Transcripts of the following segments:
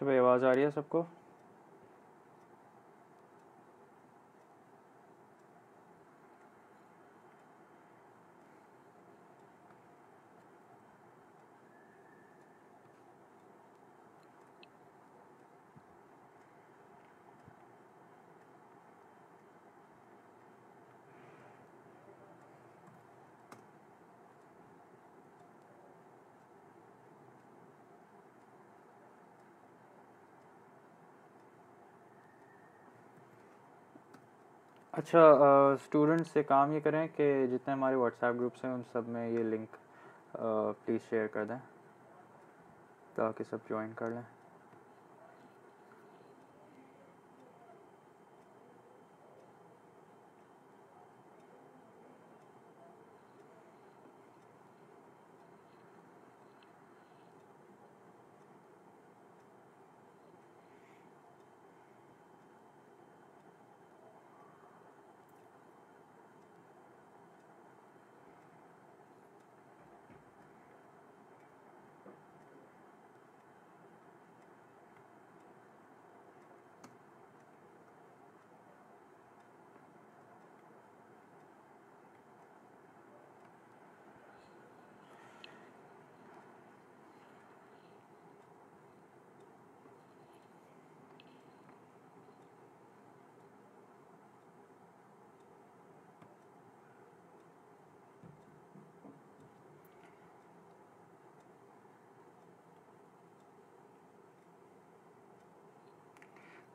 अच्छा भाई आवाज़ आ रही है सबको? अच्छा स्टूडेंट्स से काम ये करें कि जितने हमारे व्हाट्सएप ग्रुप्स हैं, उन सब में ये लिंक प्लीज़ शेयर कर दें, ताकि सब ज्वाइन कर लें।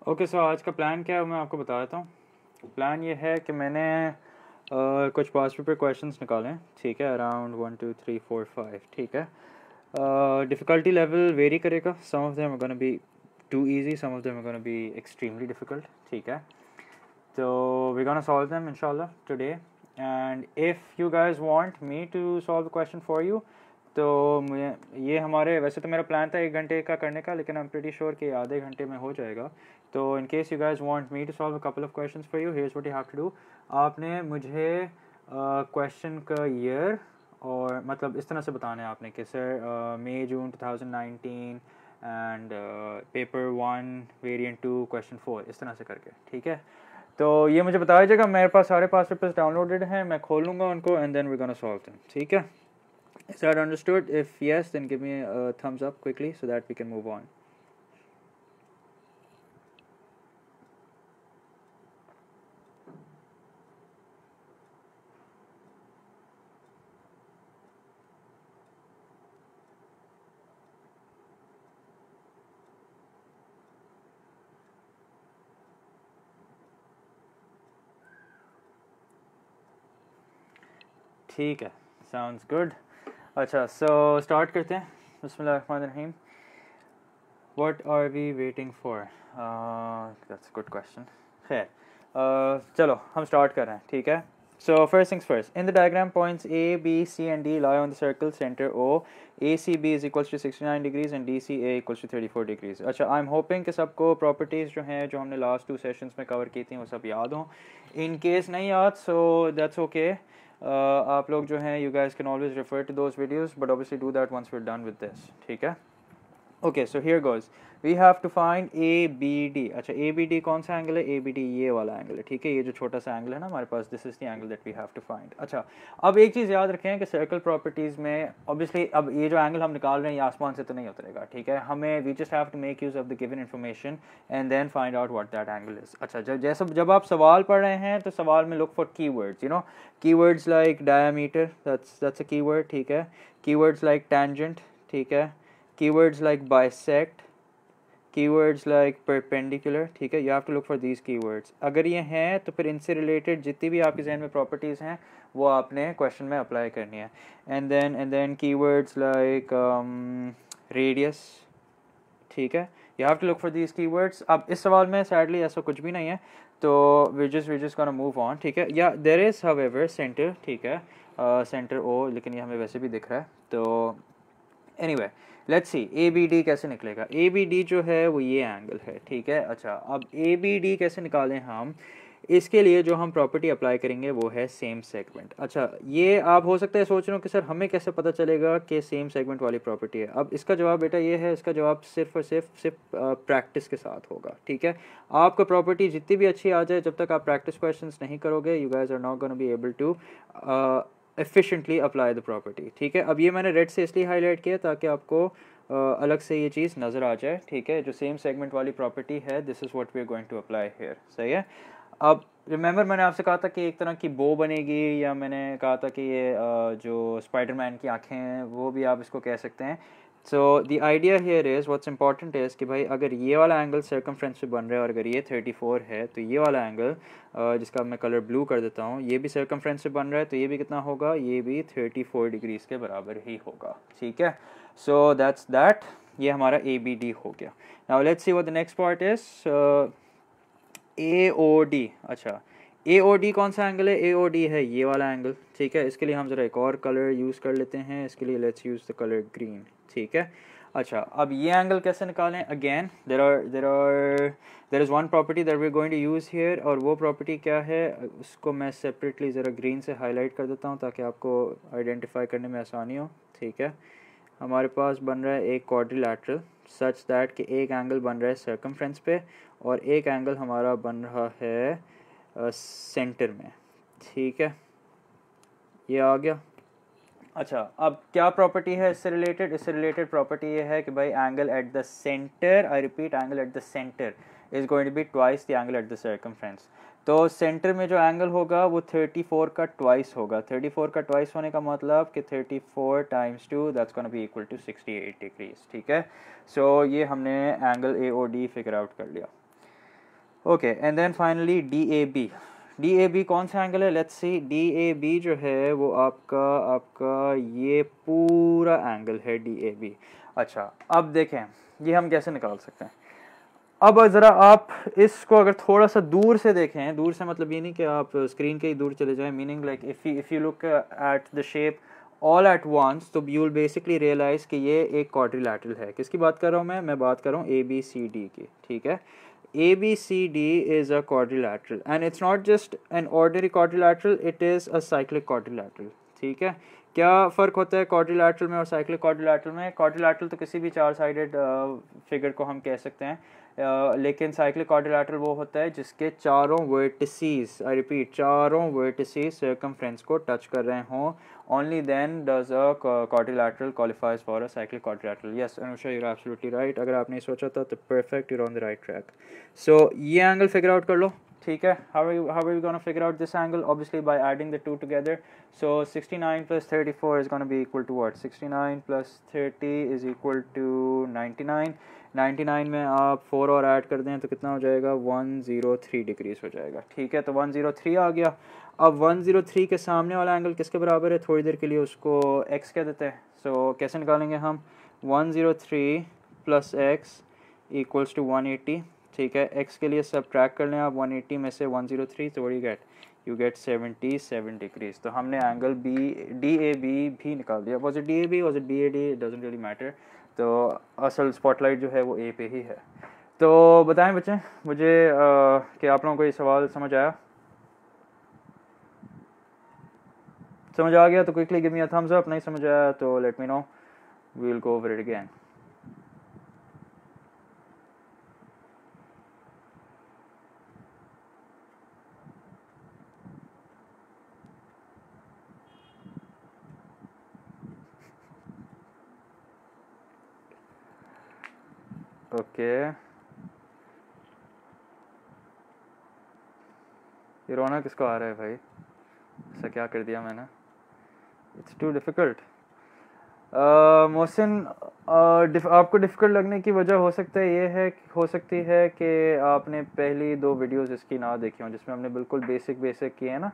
ओके सो आज का प्लान क्या है मैं आपको बता देता हूँ। प्लान ये है कि मैंने uh, कुछ पास पेपर क्वेश्चंस निकाले ठीक है around one two three four five ठीक है। डिफ़िकल्टी लेवल वेरी करेगा। Some of them gonna be too easy some of them gonna be extremely difficult ठीक है। तो वी गोना सॉल्व देम इंशाल्लाह today and if you guys want me to solve question for you तो मुझे ये हमारे वैसे तो मेरा प्लान था एक घंटे का करने का लेकिन आई एम प्रीटी श्योर कि आधे घंटे में हो जाएगा। तो in case you guys want me to solve couple of question for you here's what you have to do आपने मुझे क्वेश्चन uh, का ईयर और मतलब इस तरह से बताना है आपने कि sir May June 2019 and paper one variant two question four इस तरह से करके ठीक है? तो ये मुझे बता दीजिएगा मेरे पास सारे पास पेपर्स डाउनलोडेड हैं मैं खोल लूँगा उनको and then we gonna solve them ठीक है? That understood? If yes, then give me a thumbs up quickly so that we can move ठीक है साउंड गुड अच्छा सो स्टार्ट करते हैं। Rahim what are we waiting for that's good question खैर uh, चलो, हम स्टार्ट कर रहे हैं, ठीक है? So first things first in the diagram points A B C and D lie on the circle centre O A C B is equal to sixty nine degrees and D C equal to thirty four degrees अच्छा I am hoping कि सबको properties जो हैं, जो हमने last two sessions में cover की थी, वो सब याद हों। इन केस नहीं याद सो दैट्स ओके uh, आप लोग जो हैं you guys can always refer to those videos but obviously do that once we done with this ठीक है? Okay so here goes we have to find A B D अच्छा A B D कौन सा angle है? ए B D ये वाला angle है, ठीक है? ये जो छोटा सा एंगल है ना हमारे पास this is the angle that we have to find अच्छा अब एक चीज़ याद रखें कि सर्कल प्रॉपर्टीज़ में ऑब्वियसली अब ये जो एंगल हम निकाल रहे हैं, ये आसमान से तो नहीं उतरेगा, ठीक है? हमें we just have to make use of the given information and then find out what that angle is अच्छा जब, जैसे, जब आप सवाल पढ़ रहे हैं तो सवाल में look for key words you know key words like diameter that's that's a key word ठीक है? की वर्ड्स लाइक टेंजेंट ठीक है? Key words like bisect keywords like perpendicular ठीक है? You have to look for these keywords अगर ये हैं तो फिर इनसे रिलेटेड जितनी भी आपके जहन में प्रॉपर्टीज़ हैं वो आपने क्वेश्चन में अप्लाई करनी है. And then and then keywords like radius ठीक है? You have to look for these keywords अब इस सवाल में सैडली ऐसा कुछ भी नहीं है तो विजस विजस का मूव ऑन ठीक है? या there is however centre ठीक है? सेंटर uh, ओ लेकिन ये हमें वैसे भी दिख रहा है. तो anyway let's see A B D कैसे निकलेगा? ए बी डी जो है वो ये एंगल है, ठीक है? अच्छा अब ए बी डी कैसे निकालें हम? इसके लिए जो हम प्रॉपर्टी अप्लाई करेंगे वो है सेम सेगमेंट अच्छा ये आप हो सकता है सोच रहे हो कि सर हमें कैसे पता चलेगा कि सेम सेगमेंट वाली प्रॉपर्टी है? अब इसका जवाब बेटा ये है, इसका जवाब सिर्फ़ और सिर्फ़ सिर्फ़ प्रैक्टिस के साथ होगा, ठीक है? आपका प्रॉपर्टी जितनी भी अच्छी आ जाए, जब तक आप प्रैक्टिस क्वेश्चन नहीं करोगे you guys are not gonna be able to efficiently apply the property ठीक है? अब ये मैंने रेड से इसलिए हाईलाइट किया ताकि आपको uh, अलग से ये चीज़ नज़र आ जाए ठीक है? जो सेम सेगमेंट वाली प्रॉपर्टी है this is what we are going to apply here सही है? अब रिमेंबर मैंने आपसे कहा था कि एक तरह की बो बनेगी या मैंने कहा था कि ये जो स्पाइडरमैन की आँखें हैं वो भी आप इसको कह सकते हैं। So the idea here is what's important is कि भाई, अगर ये वाला एंगल सर्कमफ्रेंस से बन रहा है और अगर ये थर्टी फोर है तो ये वाला एंगल जिसका मैं कलर ब्लू कर देता हूँ, ये भी सर्कमफ्रेंस से बन रहा है तो ये भी कितना होगा? ये भी थर्टी फोर डिग्रीज़ के बराबर ही होगा। ठीक है? सो दैट्स दैट ये हमारा ए बी डी हो गया। Now let's see what the next part is A O D अच्छा। ए ओ डी कौन सा एंगल है? ए ओ डी है ये वाला एंगल ठीक है? इसके लिए हम ज़रा एक और कलर यूज़ कर लेते हैं। इसके लिए let's use the colour green ठीक है। अच्छा अब ये एंगल कैसे निकालें? Again there are there are there is one property that we going to use here और वो प्रॉपर्टी क्या है? उसको मैं सेपरेटली ज़रा ग्रीन से हाईलाइट कर देता हूँ ताकि आपको आइडेंटिफाई करने में आसानी हो। ठीक है। हमारे पास बन रहा है एक क्वाड्रिलैटरल सच दैट कि एक एंगल बन रहा है सर्कमफ्रेंस पे और एक एंगल हमारा बन रहा है सेंटर में। ठीक है। ये आ गया। अच्छा अब क्या प्रॉपर्टी है इससे रिलेटेड इससे रिलेटेड प्रॉपर्टी ये है कि भाई angle at the centre I repeat angle at the centre is going to be twice the angle at the circumference तो सेंटर में जो एंगल होगा वो 34 का ट्वाइस होगा। 34 का ट्वाइस होने का मतलब कि 34 four times two that's gonna be equal to 68 degrees ठीक है? सो so, ये हमने angle A O D figure out कर लिया। Okay and then finally D A B D A B कौन सा एंगल है? Let's see D A B जो है, वो आपका आपका ये पूरा एंगल है डी ए बी अच्छा अब देखें, ये हम कैसे निकाल सकते हैं? अब ज़रा आप इसको अगर थोड़ा सा दूर से देखें, दूर से मतलब ये नहीं कि आप स्क्रीन के ही दूर चले जाएँ meaning like if if you look at the shape all at once तो यू विल बेसिकली रियलाइज़ कि ये एक क्वाड्रिलैटरल है। किसकी बात कर रहा हूँ मैं? मैं बात कर रहा हूँ ए बी सी डी की, ठीक है? ABCD is a quadrilateral and it's not just an ordinary quadrilateral it is a cyclic quadrilateral ठीक है क्या फ़र्क होता है क्वाड्रिलैटरल में और साइक्लिक क्वाड्रिलैटरल में क्वाड्रिलैटरल तो किसी भी चार साइडेड फिगर को हम कह सकते हैं लेकिन साइक्लिक क्वाड्रिलैटरल वो होता है जिसके चारों वर्टिसीज आई रिपीट चारों वर्टिसीज सर्कमफ्रेंस को टच कर रहे हों। Only then does a quadrilateral qualifies for a cyclic quadrilateral yes Anusha you absolutely right अगर आपने सोचा था तो perfect you on the right track so ये एंगल फिगर आउट कर लो, ठीक है? How are we going to figure out this angle? Obviously, by adding the two together, so 69 plus 34 is going to be equal to what? 69 plus 30 is equal to 99 99 में आप four और add कर दें तो कितना हो जाएगा? 103 डिग्रीज हो जाएगा। ठीक है तो 103 आ गया। अब 103 के सामने वाला एंगल किसके बराबर है? थोड़ी देर के लिए उसको एक्स कह देते हैं। सो so, कैसे निकालेंगे हम? 103 प्लस एक्स इक्वल्स टू 180 ठीक है एक्स के लिए सब ट्रैक कर लें आप। 180 में से 103 तो वही गेट यू गेट 77 डिग्रीज तो हमने angle B D A B भी निकाल दिया। Was it D A B was it B A D doesn't really matter तो असल स्पॉटलाइट जो है वो ए पे ही है। तो बताएँ बच्चे, मुझे कि आप लोगों को ये सवाल समझ आया? समझ आ गया तो quickly give me a thumbs up नहीं समझ आया तो let me know we will go over it again okay ये रोना किसको आ रहा है भाई? ऐसा क्या कर दिया मैंने? इट्स टू डिफ़िकल्ट मोहसिन आपको डिफ़िकल्ट लगने की वजह हो सकता है, ये है, हो सकती है कि आपने पहली दो वीडियोस इसकी ना देखी हों, जिसमें हमने बिल्कुल बेसिक बेसिक किए हैं ना।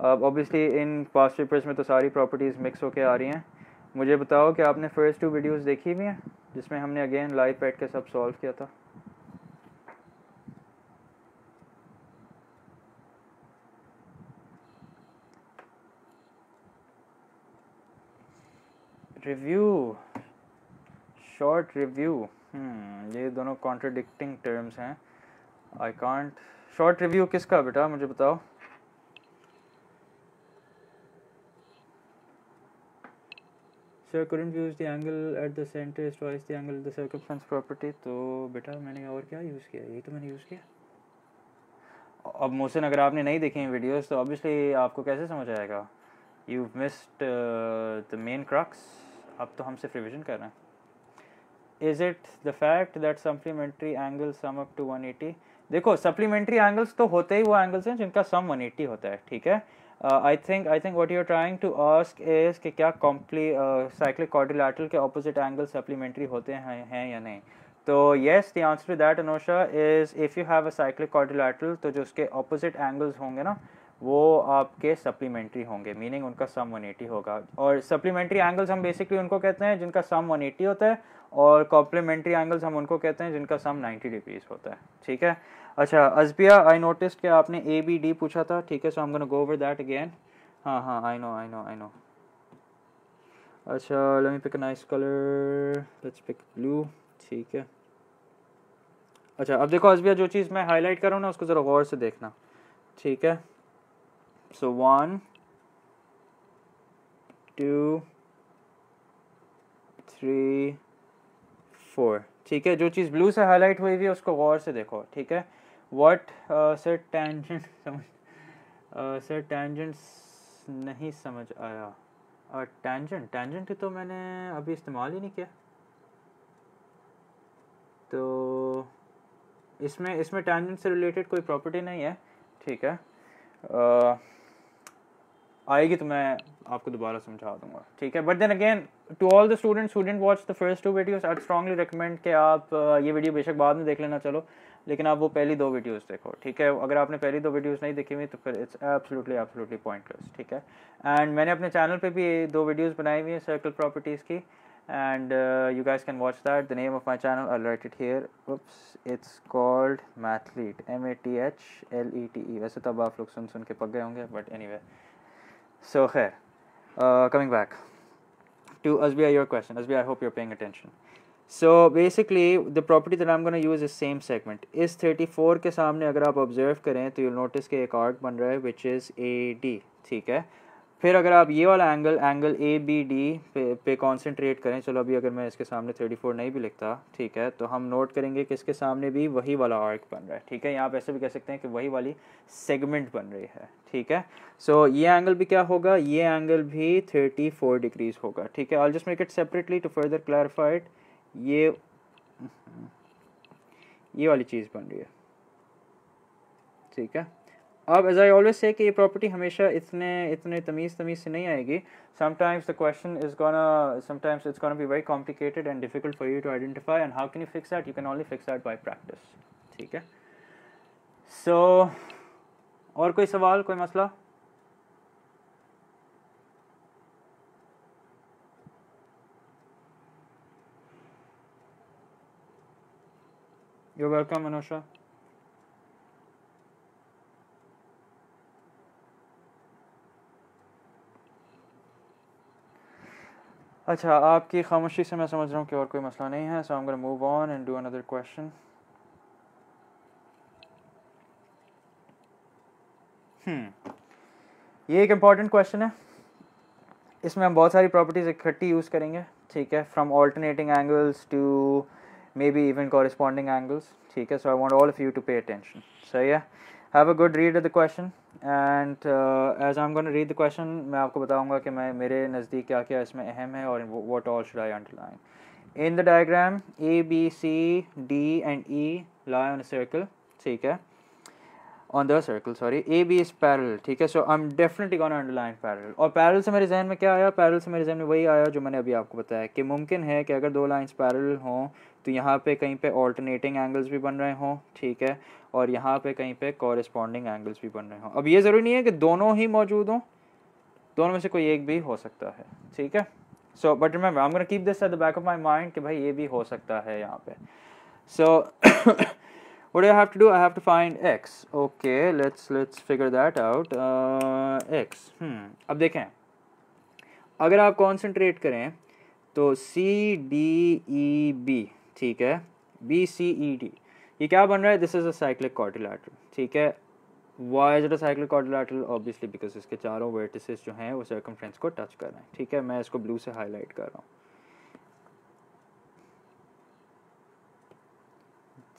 ऑब्वियसली इन पास्ट पेपर्स में तो सारी प्रॉपर्टीज़ मिक्स होके आ रही हैं। मुझे बताओ कि आपने फ़र्स्ट टू वीडियोस देखी हुई हैं? जिसमें हमने अगेन लाइव बैठ के सब सॉल्व किया था। रिव्यू शॉर्ट रिव्यू ये दोनों कॉन्ट्रडिक्टिंग टर्म्स हैं। आई कांट शॉर्ट रिव्यू किसका बेटा? मुझे बताओ। Sir couldn't use the angle at the center is twice the angle of the circumference property. तो बेटा, मैंने और क्या यूज़ किया? यही तो मैंने यूज़ किया। अब मोहसिन अगर आपने नहीं देखी वीडियोस तो ऑब्वियसली आपको कैसे समझ आएगा? You missed the main crux अब तो हम सिर्फ़ रिविजन कर रहे हैं। Is it the fact that supplementary angle sum up to 180 देखो सप्लीमेंट्री एंगल्स तो होते ही वो एंगल्स हैं जिनका सम 180 होता है, ठीक है? I think I think what you are trying to ask is कि क्या कॉम्प्ली साइक्लिक क्वाड्रिलेटरल के ऑपोजिट एंगल सप्लीमेंट्री होते हैं हैं या नहीं? तो yes the answer to that Anosha is if you have a cyclic quadrilateral तो जो उसके ऑपोजिट एंगल्स होंगे ना, वो आपके सप्लीमेंट्री होंगे मीनिंग उनका सम 180 होगा। और सप्लीमेंट्री एंगल्स हम बेसिकली उनको कहते हैं जिनका सम 180 होता है, और कॉम्प्लीमेंट्री एंगल्स हम उनको कहते हैं जिनका सम 90 डिग्रीज होता है। ठीक है? अच्छा अजबिया आई नोटिस कि आपने ए बी डी पूछा था। ठीक है सो हम gonna go over that again हाँ हाँ I know I know I know अच्छा let me pick nice colour let's pick blue ठीक है। अच्छा अब देखो अजबिया, जो चीज़ मैं हाईलाइट कर रहा हूँ ना, उसको ज़रा गौर से देखना। ठीक है? So one two three four ठीक है, जो चीज़ ब्लू से हाईलाइट हुई हुई है, उसको गौर से देखो। ठीक है? वट सर टेंजेंट समझ सर टेंजेंट्स नहीं समझ आया। टेंजेंट टेंजेंट तो मैंने अभी इस्तेमाल ही नहीं किया। तो इसमें इसमें टेंजेंट से रिलेटेड कोई प्रॉपर्टी नहीं है ठीक है। Uh, आएगी तो मैं आपको दोबारा समझा दूँगा ठीक है। But then again to all the students student watch the first two videos I strongly recommend कि आप uh, ये वीडियो बेशक बाद में देख लेना चलो। लेकिन आप वो पहली दो वीडियोस देखो, ठीक है? अगर आपने पहली दो वीडियोस नहीं देखी हुई तो फिर इट्स एब्सोल्युटली एब्सोल्युटली पॉइंटलेस ठीक है? एंड मैंने अपने चैनल पे भी दो वीडियोस बनाई हुई हैं सर्कल प्रॉपर्टीज़ की and you you can watch that the name of of channel write it here. Oops, it's called mathlete, m a t h l e t e. वैसे तो अब आप लोग सुन सुन के पक गए होंगे बट एनीवे सो खैर coming back to S B I your question S B I hope you're paying attention. So basically the property that I'm going to use is same segment. इस 34 के सामने अगर आप ऑब्ज़र्व करें तो you notice के एक आर्क बन रहा है विच इज़ ए डी ठीक है? फिर अगर आप ये वाला angle angle A B D पे पे कॉन्सेंट्रेट करें चलो अभी अगर मैं इसके सामने थर्टी फोर नहीं भी लिखता ठीक है? तो हम नोट करेंगे कि इसके सामने भी वही वाला आर्क बन रहा है ठीक है? यहाँ आप ऐसे भी कह सकते हैं कि वही वाली सेगमेंट बन रही है ठीक है? सो so, ये एंगल भी क्या होगा? ये एंगल भी थर्टी फोर डिग्रीज होगा ठीक है? I just make it separately to further clarified ये ये वाली चीज़ बन रही है। ठीक है? अब एज आई ऑलवेज से कि ये प्रॉपर्टी हमेशा इतने इतने तमीज़ तमीज़ से नहीं आएगी। Sometimes the question is gonna sometimes it's gonna be very complicated and difficult for you to identify and how can you fix that you can only fix that by practice ठीक है? सो so, और कोई सवाल कोई मसला? You're welcome, Anusha. अच्छा आपकी खामोशी से मैं समझ रहा हूँ कि और कोई मसला नहीं है so I am move on and do another question ये एक इंपॉर्टेंट क्वेश्चन है। इसमें हम बहुत सारी प्रॉपर्टीज़ इकट्ठी यूज़ करेंगे ठीक है? From alternating angles to be even corresponding angles ठीक है so I want all of you to pay attention सही है have a good read the question and as I am gonna read the question मैं आपको बताऊँगा कि मैं, मेरे नज़दीक क्या क्या इसमें अहम है और what all should underline. In in the diagram A B C D and E on a circle ठीक है? On the circle sorry A B is parallel ठीक है? So I am definitely gonna underline parallel और parallel से मेरे जहन में क्या आया? पैरल से मेरे जहन में वही आया जो मैंने अभी आपको बताया कि मुमकिन है कि अगर दो लाइन्स पैरल हों तो यहाँ पे कहीं पे ऑल्टरनेटिंग एंगल्स भी बन रहे हों, ठीक है? और यहाँ पे कहीं पे कॉरेस्पॉन्डिंग एंगल्स भी बन रहे हों। अब ये ज़रूरी नहीं है कि दोनों ही मौजूद हों, दोनों में से कोई एक भी हो सकता है, ठीक है? So but remember I am gonna keep this at the back of my mind कि भाई ये भी हो सकता है यहाँ पे। सो what do I have to do? I have to find x. Okay, let's let's figure that out. Uh, x. Hmm. अब देखें अगर आप कॉन्सेंट्रेट करें तो C D E B ठीक है बी सी ई डी ये क्या बन रहा है this is a cyclic quadrilateral ठीक है why is cyclic quadrilateral obviously because इसके चारों वर्टिसेस जो हैं वो सर्कमफ्रेंस को टच कर रहे हैं ठीक है मैं इसको ब्लू से हाईलाइट कर रहा हूँ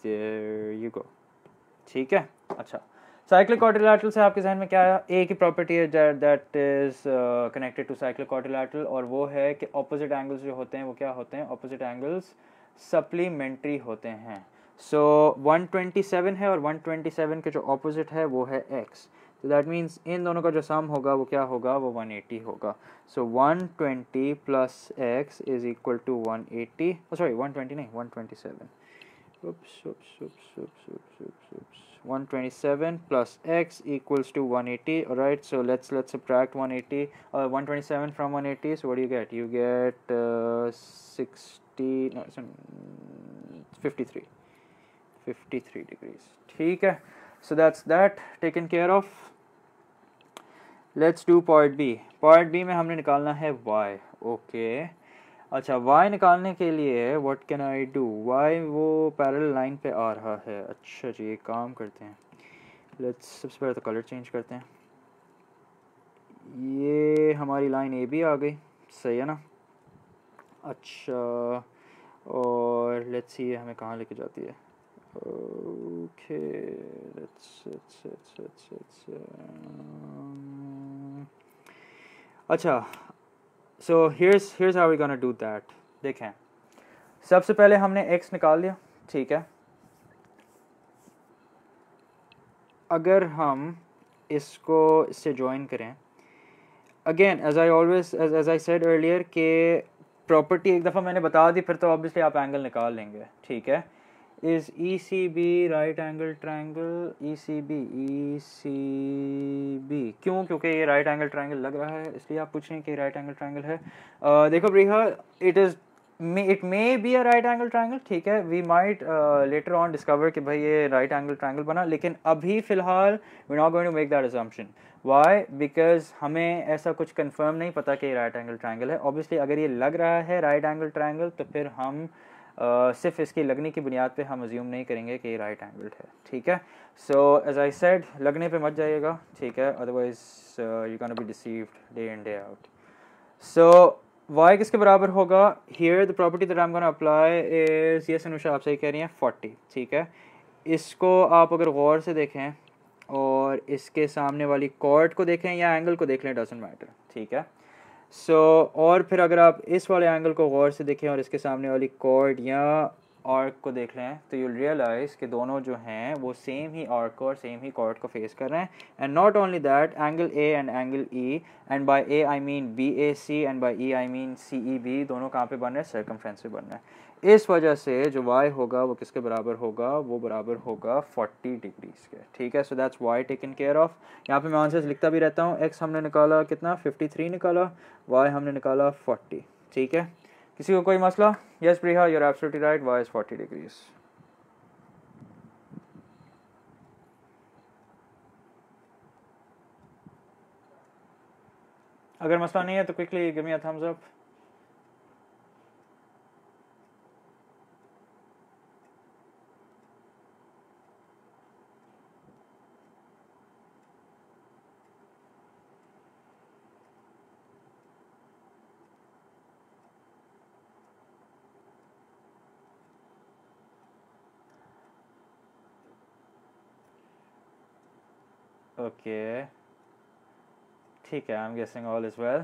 यू गो ठीक है? अच्छा। साइक्लिक क्वाड्रिलेटरल से आपके जहन में क्या है एक ही प्रॉपर्टी है that is connected to cyclic quadrilateral और वो है कि ऑपोजिट एंगल्स जो होते हैं वो क्या होते हैं? ऑपोजिट एंगल्स सप्लीमेंट्री होते हैं। सो so, 127 है और 127 के जो ऑपोजिट है वो है x तो दैट मीन्स इन दोनों का जो सम होगा वो क्या होगा? वो 180 होगा। So so, 120 plus x is equal to 180 sorry 120 नहीं 127 oops, oops, oops, oops, oops, oops, oops. 127 plus x equals to 180 all right so let's let's subtract 180 uh, 127 from 180 so what do you get you get uh, 60 no, 53 53 degrees है so that's that taken care of let's do part b part b में हमने निकालना है y okay अच्छा Y निकालने के लिए what can I do y वो पैरल लाइन पे आ रहा है? अच्छा जी, एक काम करते हैं। लेट्स सबसे पहले तो कलर चेंज करते हैं। ये हमारी लाइन ए भी आ गई। सही है ना? अच्छा और लेट्स सी हमें कहाँ लेके जाती है? Okay let's let's let's let's अच्छा so here's here's are we gonna do that देखें। सबसे पहले हमने एक्स निकाल लिया, ठीक है? अगर हम इसको, इससे ज्वाइन करें। Again as I always as I said earlier के प्रॉपर्टी एक दफ़ा मैंने बता दी, फिर तो ऑब्वियसली आप एंगल निकाल लेंगे, ठीक है? Triangle E C B E C B क्यों? क्योंकि ये राइट एंगल ट्राइंगल लग रहा है इसलिए आप पूछ रहे हैं कि राइट एंगल ट्राइंगल है। uh, देखो Breha it is it may be a right angle triangle ठीक है? We might later on discover कि भाई ये राइट एंगल ट्राइंगल बना लेकिन अभी फ़िलहाल we not going to make that assumption why because हमें ऐसा कुछ कंफर्म नहीं पता कि ये राइट एंगल ट्राइंगल है। ऑब्वियसली अगर ये लग रहा है राइट एंगल ट्राइंगल तो फिर हम Uh, सिर्फ़ इसकी लगने की बुनियाद पे हम अज्यूम नहीं करेंगे कि ये राइट एंगल्ड है, ठीक है? सो एज आई सेड लगने पे मत जाइएगा, ठीक है? Otherwise you can be deceived day in day out so y किसके बराबर होगा? Here the property that I am gonna apply is yes Anusha आप सही कह रही हैं फोर्टी ठीक है? इसको आप अगर गौर से देखें, और इसके सामने वाली कॉर्ड को देखें या एंगल को देख लें डजेंट मैटर ठीक है? सो so, और फिर अगर आप इस वाले एंगल को गौर से देखें और इसके सामने वाली कॉर्ड या आर्क को देख लें तो यू रियलाइज़ कि दोनों जो हैं वो सेम ही आर्क को और सेम ही कॉर्ड को फेस कर रहे हैं. And not only that angle A and angle E and by A I mean B A C and by E I mean C E B दोनों कहाँ पे बन रहे हैं? सर्कमफ्रेंस पे बन रहे हैं. इस वजह से जो y होगा, वो किसके बराबर होगा? वो बराबर होगा 40 डिग्रीज के। ठीक है? So that's y taken care of यहाँ पे मैं आंसर्स लिखता भी रहता हूँ। X हमने निकाला कितना? 53 निकाला। Y हमने निकाला 40 ठीक है? किसी को कोई मसला? Yes Priya you're absolutely right y is 40 degrees अगर मसला नहीं है तो quickly give me a thumbs up okay. ठीक है I am guessing all is well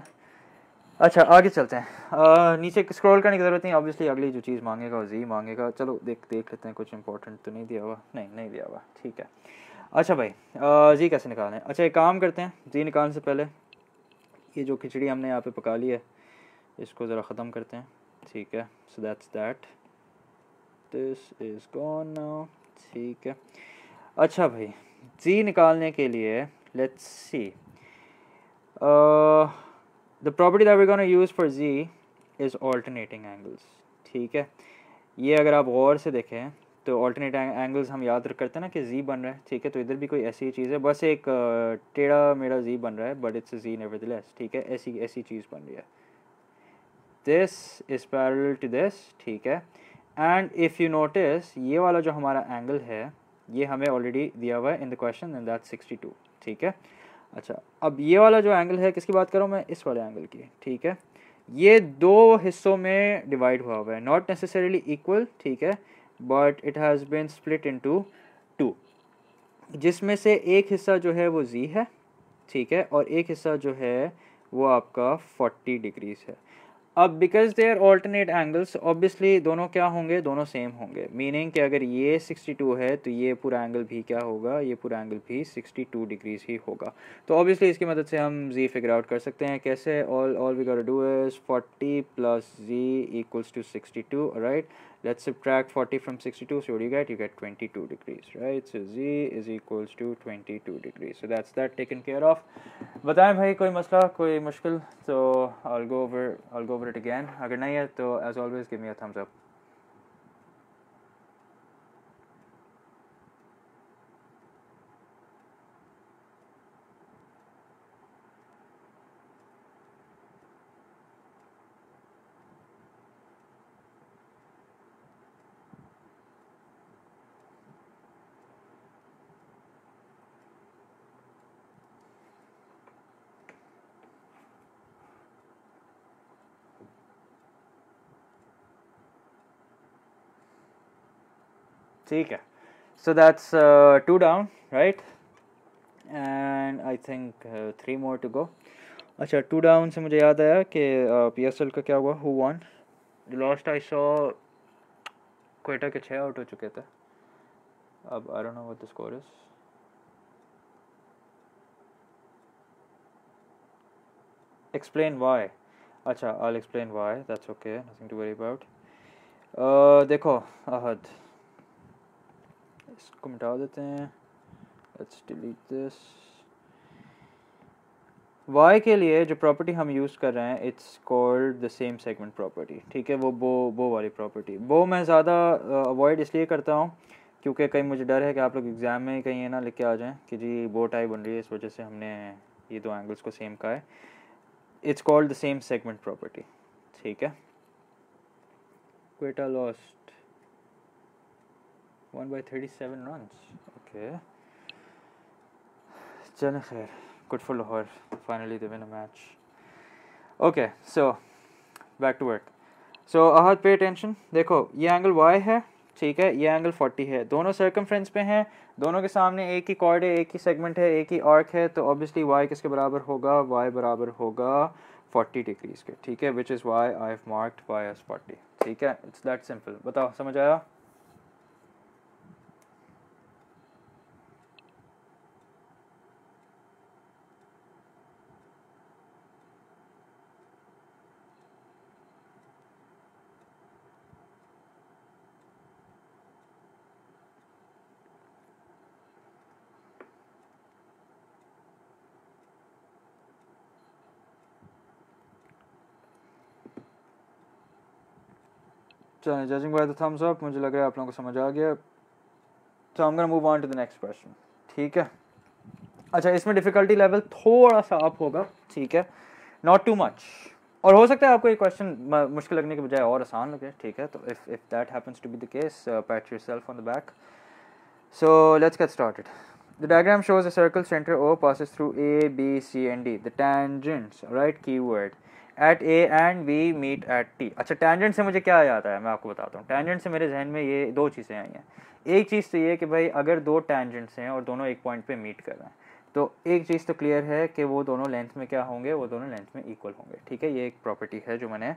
अच्छा आगे चलते हैं। आ, नीचे स्क्रॉल करने की ज़रूरत नहीं ऑब्वियसली अगली जो चीज़ मांगेगा जी मांगेगा। चलो देख देख लेते हैं कुछ इंपॉर्टेंट तो नहीं दिया हुआ। नहीं नहीं दिया हुआ। ठीक है। अच्छा भाई आ, जी कैसे निकालें अच्छा एक काम करते हैं जी निकालने से पहले ये जो खिचड़ी हमने यहाँ पे पका ली है इसको ज़रा ख़त्म करते हैं। ठीक है so that's that this is gone now ठीक है। अच्छा भाई जी निकालने के लिए let's see the property that we gonna use for G is alternating angles ठीक है? ये अगर आप गौर से देखें तो ऑल्टरनेट एंगल्स हम याद करते हैं ना कि जी बन रहा है, ठीक है? तो इधर भी कोई ऐसी चीज़ है, बस एक टेढ़ा मेढ़ा जी बन रहा है बट इट्स जी नेवरदलेस ठीक है? ऐसी ऐसी चीज़ बन रही है। This is parallel to this ठीक है? एंड इफ़ यू नोटिस ये वाला जो हमारा एंगल है ये हमें ऑलरेडी दिया हुआ है in the question and that sixty two ठीक है? अच्छा अब ये वाला जो एंगल है, किसकी बात करूँ मैं? इस वाले एंगल की, ठीक है? ये दो हिस्सों में डिवाइड हुआ हुआ है नॉट नेसेसरीली इक्वल ठीक है? But it has been split into two जिसमें से एक हिस्सा जो है वो जी है, ठीक है? और एक हिस्सा जो है वो आपका फोर्टी डिग्रीज है। अब because they are alternate angles obviously दोनों क्या होंगे? दोनों सेम होंगे। मीनिंग कि अगर ये 62 है तो ये पूरा एंगल भी क्या होगा? ये पूरा एंगल भी 62 डिग्रीज ही होगा। तो ऑब्वियसली इसकी मदद से हम जी फिगर आउट कर सकते हैं कैसे? All all we got do is 40 plus G equals to 62 right let's subtract 40 from 62 so what do you get you get 22 degrees right so z is equals to 22 degrees so that's that taken care of बताएं भाई कोई मसला कोई मुश्किल तो I'll go over I'll go over it again अगर नहीं है तो as always give me a thumbs up ठीक है। So that's two down right and I think three more to go अच्छा टू डाउन से मुझे याद आया कि पी एस एल का क्या हुआ? Who won last I saw Quetta के छः आउट हो चुके थे। अब I don't know what the score is explain why अच्छा I explain why that's okay nothing to worry about देखो अहद इसको मिटा देते हैं। लेट्स डिलीट दिस y के लिए जो प्रॉपर्टी हम यूज़ कर रहे हैं it's called the same segment property ठीक है, वो बो बो वाली प्रॉपर्टी बो मैं ज़्यादा अवॉइड इसलिए करता हूँ क्योंकि कहीं मुझे डर है कि आप लोग एग्ज़ाम में कहीं ये ना लिख के आ जाएँ कि जी बो टाई बन रही है, इस वजह से हमने ये दो एंगल्स को सेम कहा है। It's called the same segment property ठीक है? Quetta lost one by thirty seven run okay चलें खैर good for Lahore finally they win a match okay so back to work so Ahad pay attention देखो ये angle Y है ठीक है ये एंगल 40 है दोनों सर्कमफ्रेंस पे हैं दोनों के सामने एक ही कॉर्ड है एक ही सेगमेंट है एक ही आर्क है तो ऑब्वियसली वाई किसके बराबर होगा वाई बराबर होगा 40 डिग्रीज के ठीक है which is y I have marked y as 40 ठीक है इट्स दैट सिंपल बताओ समझ आया judging by the thumbs up, मुझे लग रहा है आप लोगों को समझ आ गया। तो हम move on to the next question ठीक है? अच्छा इसमें डिफ़िकल्टी लेवल थोड़ा सा अप होगा। ठीक है? नॉट टू मच और हो सकता है आपको ये क्वेश्चन मुश्किल लगने के बजाय और आसान लगे। ठीक है? तो if if that happens to be the case pat yourself on the back so let's get started. The diagram shows a circle center o passes through a, b, c, and d. The tangents, right, keyword. At A and B meet at T अच्छा tangent से मुझे क्या याद आया? मैं आपको बताता हूँ। टेंजेंट से मेरे जहन में ये दो चीज़ें आई हैं। एक चीज़ तो ये कि भाई, अगर दो टेंजेंट्स हैं और दोनों एक पॉइंट पे मीट कर रहे हैं तो एक चीज़ तो क्लियर है कि वो दोनों लेंथ में क्या होंगे? वो दोनों लेंथ में इक्वल होंगे। ठीक है? ये एक प्रॉपर्टी है जो मैंने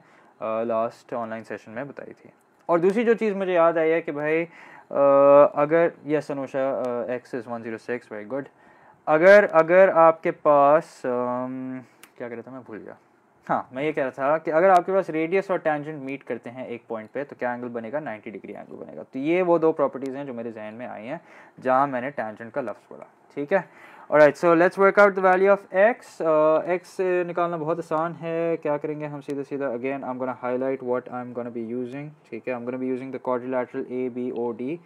लास्ट ऑनलाइन सेशन में बताई थी। और दूसरी जो चीज़ मुझे याद आई है कि भाई अगर yes Anusha x is one zero six very good अगर अगर आपके पास um, क्या कह रहा था मैं भूल गया। हाँ मैं ये कह रहा था कि अगर आपके पास रेडियस और टेंजेंट मीट करते हैं एक पॉइंट पे तो क्या एंगल बनेगा? 90 डिग्री एंगल बनेगा। तो ये वो दो प्रॉपर्टीज़ हैं जो मेरे जहन में आई हैं जहाँ मैंने टेंजेंट का लफ्ज़ बोला। ठीक है? Right so let's work out the value of x x निकालना बहुत आसान है। क्या करेंगे हम सीधा सीधा? Again I am gonna highlight what I am gonna be using ठीक है I am gonna be using the quadrilateral A B O D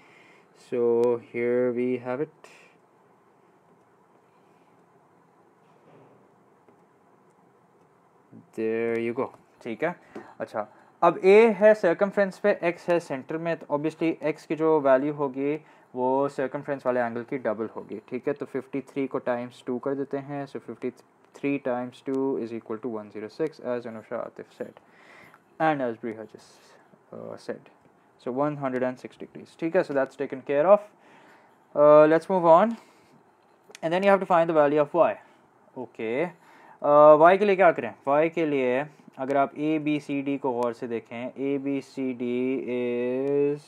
so here we have it there you go ठीक है? अच्छा अब ए है सर्कमफ्रेंस पे x है centre में तो ऑब्वियसली एक्स की जो वैल्यू होगी वो सर्कमफ्रेंस वाले एंगल की डबल होगी ठीक है? तो 53 को टाइम्स टू कर देते हैं so so 53 times two is equal to 106 as Anusha Atif said and as Bree हजस said so 106 degrees ठीक है? Taken care of. Uh, let's move on. And then you have to find the value of y. Okay. Uh, y के लिए क्या करें? Y के लिए अगर आप ए बी सी डी को गौर से देखें A B C D is